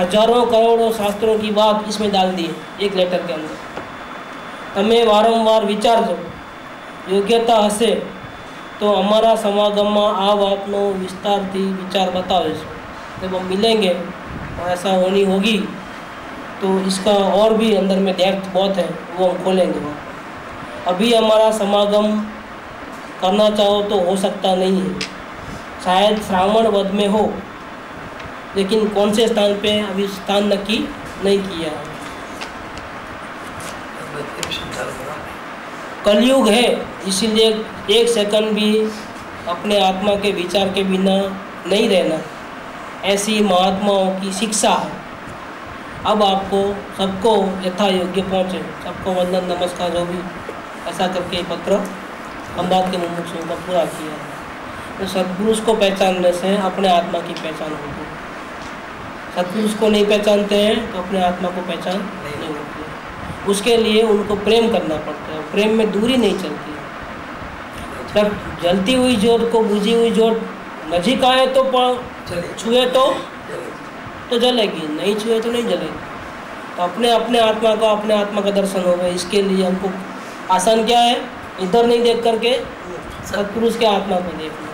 હજારો કરોડો શાસ્ત્રો કી બાત इसमें डाल दी એક લેટર કે અંદર. તમે વારંવાર વિચારજો, યોગ્યતા હશે તો અમારા સમાગમમાં આ વાતનો વિસ્તારથી વિચાર બતાવે છે જબ हम मिलेंगे और ऐसा होनी तो इसका और भी अंदर में डेप्थ बहुत है, वो हम खोलेंगे वहाँ अभी हमारा समागम करना चाहो तो हो सकता नहीं है। शायद श्रावण वध में हो, लेकिन कौन से स्थान पे अभी स्थान नक्की नहीं किया कलयुग है, इसीलिए एक सेकंड भी अपने आत्मा के विचार के बिना नहीं रहना। ऐसी महात्माओं की शिक्षा है। अब आपको सबको यथा योग्य पहुँचे। सबको वंदन नमस्कार जो भी ऐसा करके ये पत्र हम बात के मुमुक्षुओं का पूरा किया है। तो सदपुरुष को पहचानने से अपने आत्मा की पहचान होगी। सदपुरुष को नहीं पहचानते हैं तो अपने आत्मा को पहचान नहीं होती है। उसके लिए उनको प्रेम करना पड़ता है। प्रेम में दूरी नहीं चलती जब जलती हुई जोत को बुझी हुई जोत नजीक आए तो छुए तो तो जलेगी, नहीं छुए तो नहीं जलेगी। तो अपने अपने आत्मा का, अपने आत्मा का दर्शन होगा। इसके लिए हमको आसान क्या है? इधर नहीं देख करके सत्पुरुष के आत्मा को देखना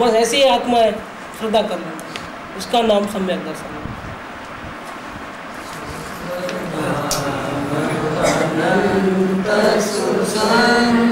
बस ऐसी ही आत्मा है, श्रद्धा करना इसका नाम सम्यक दर्शन है। सुधामय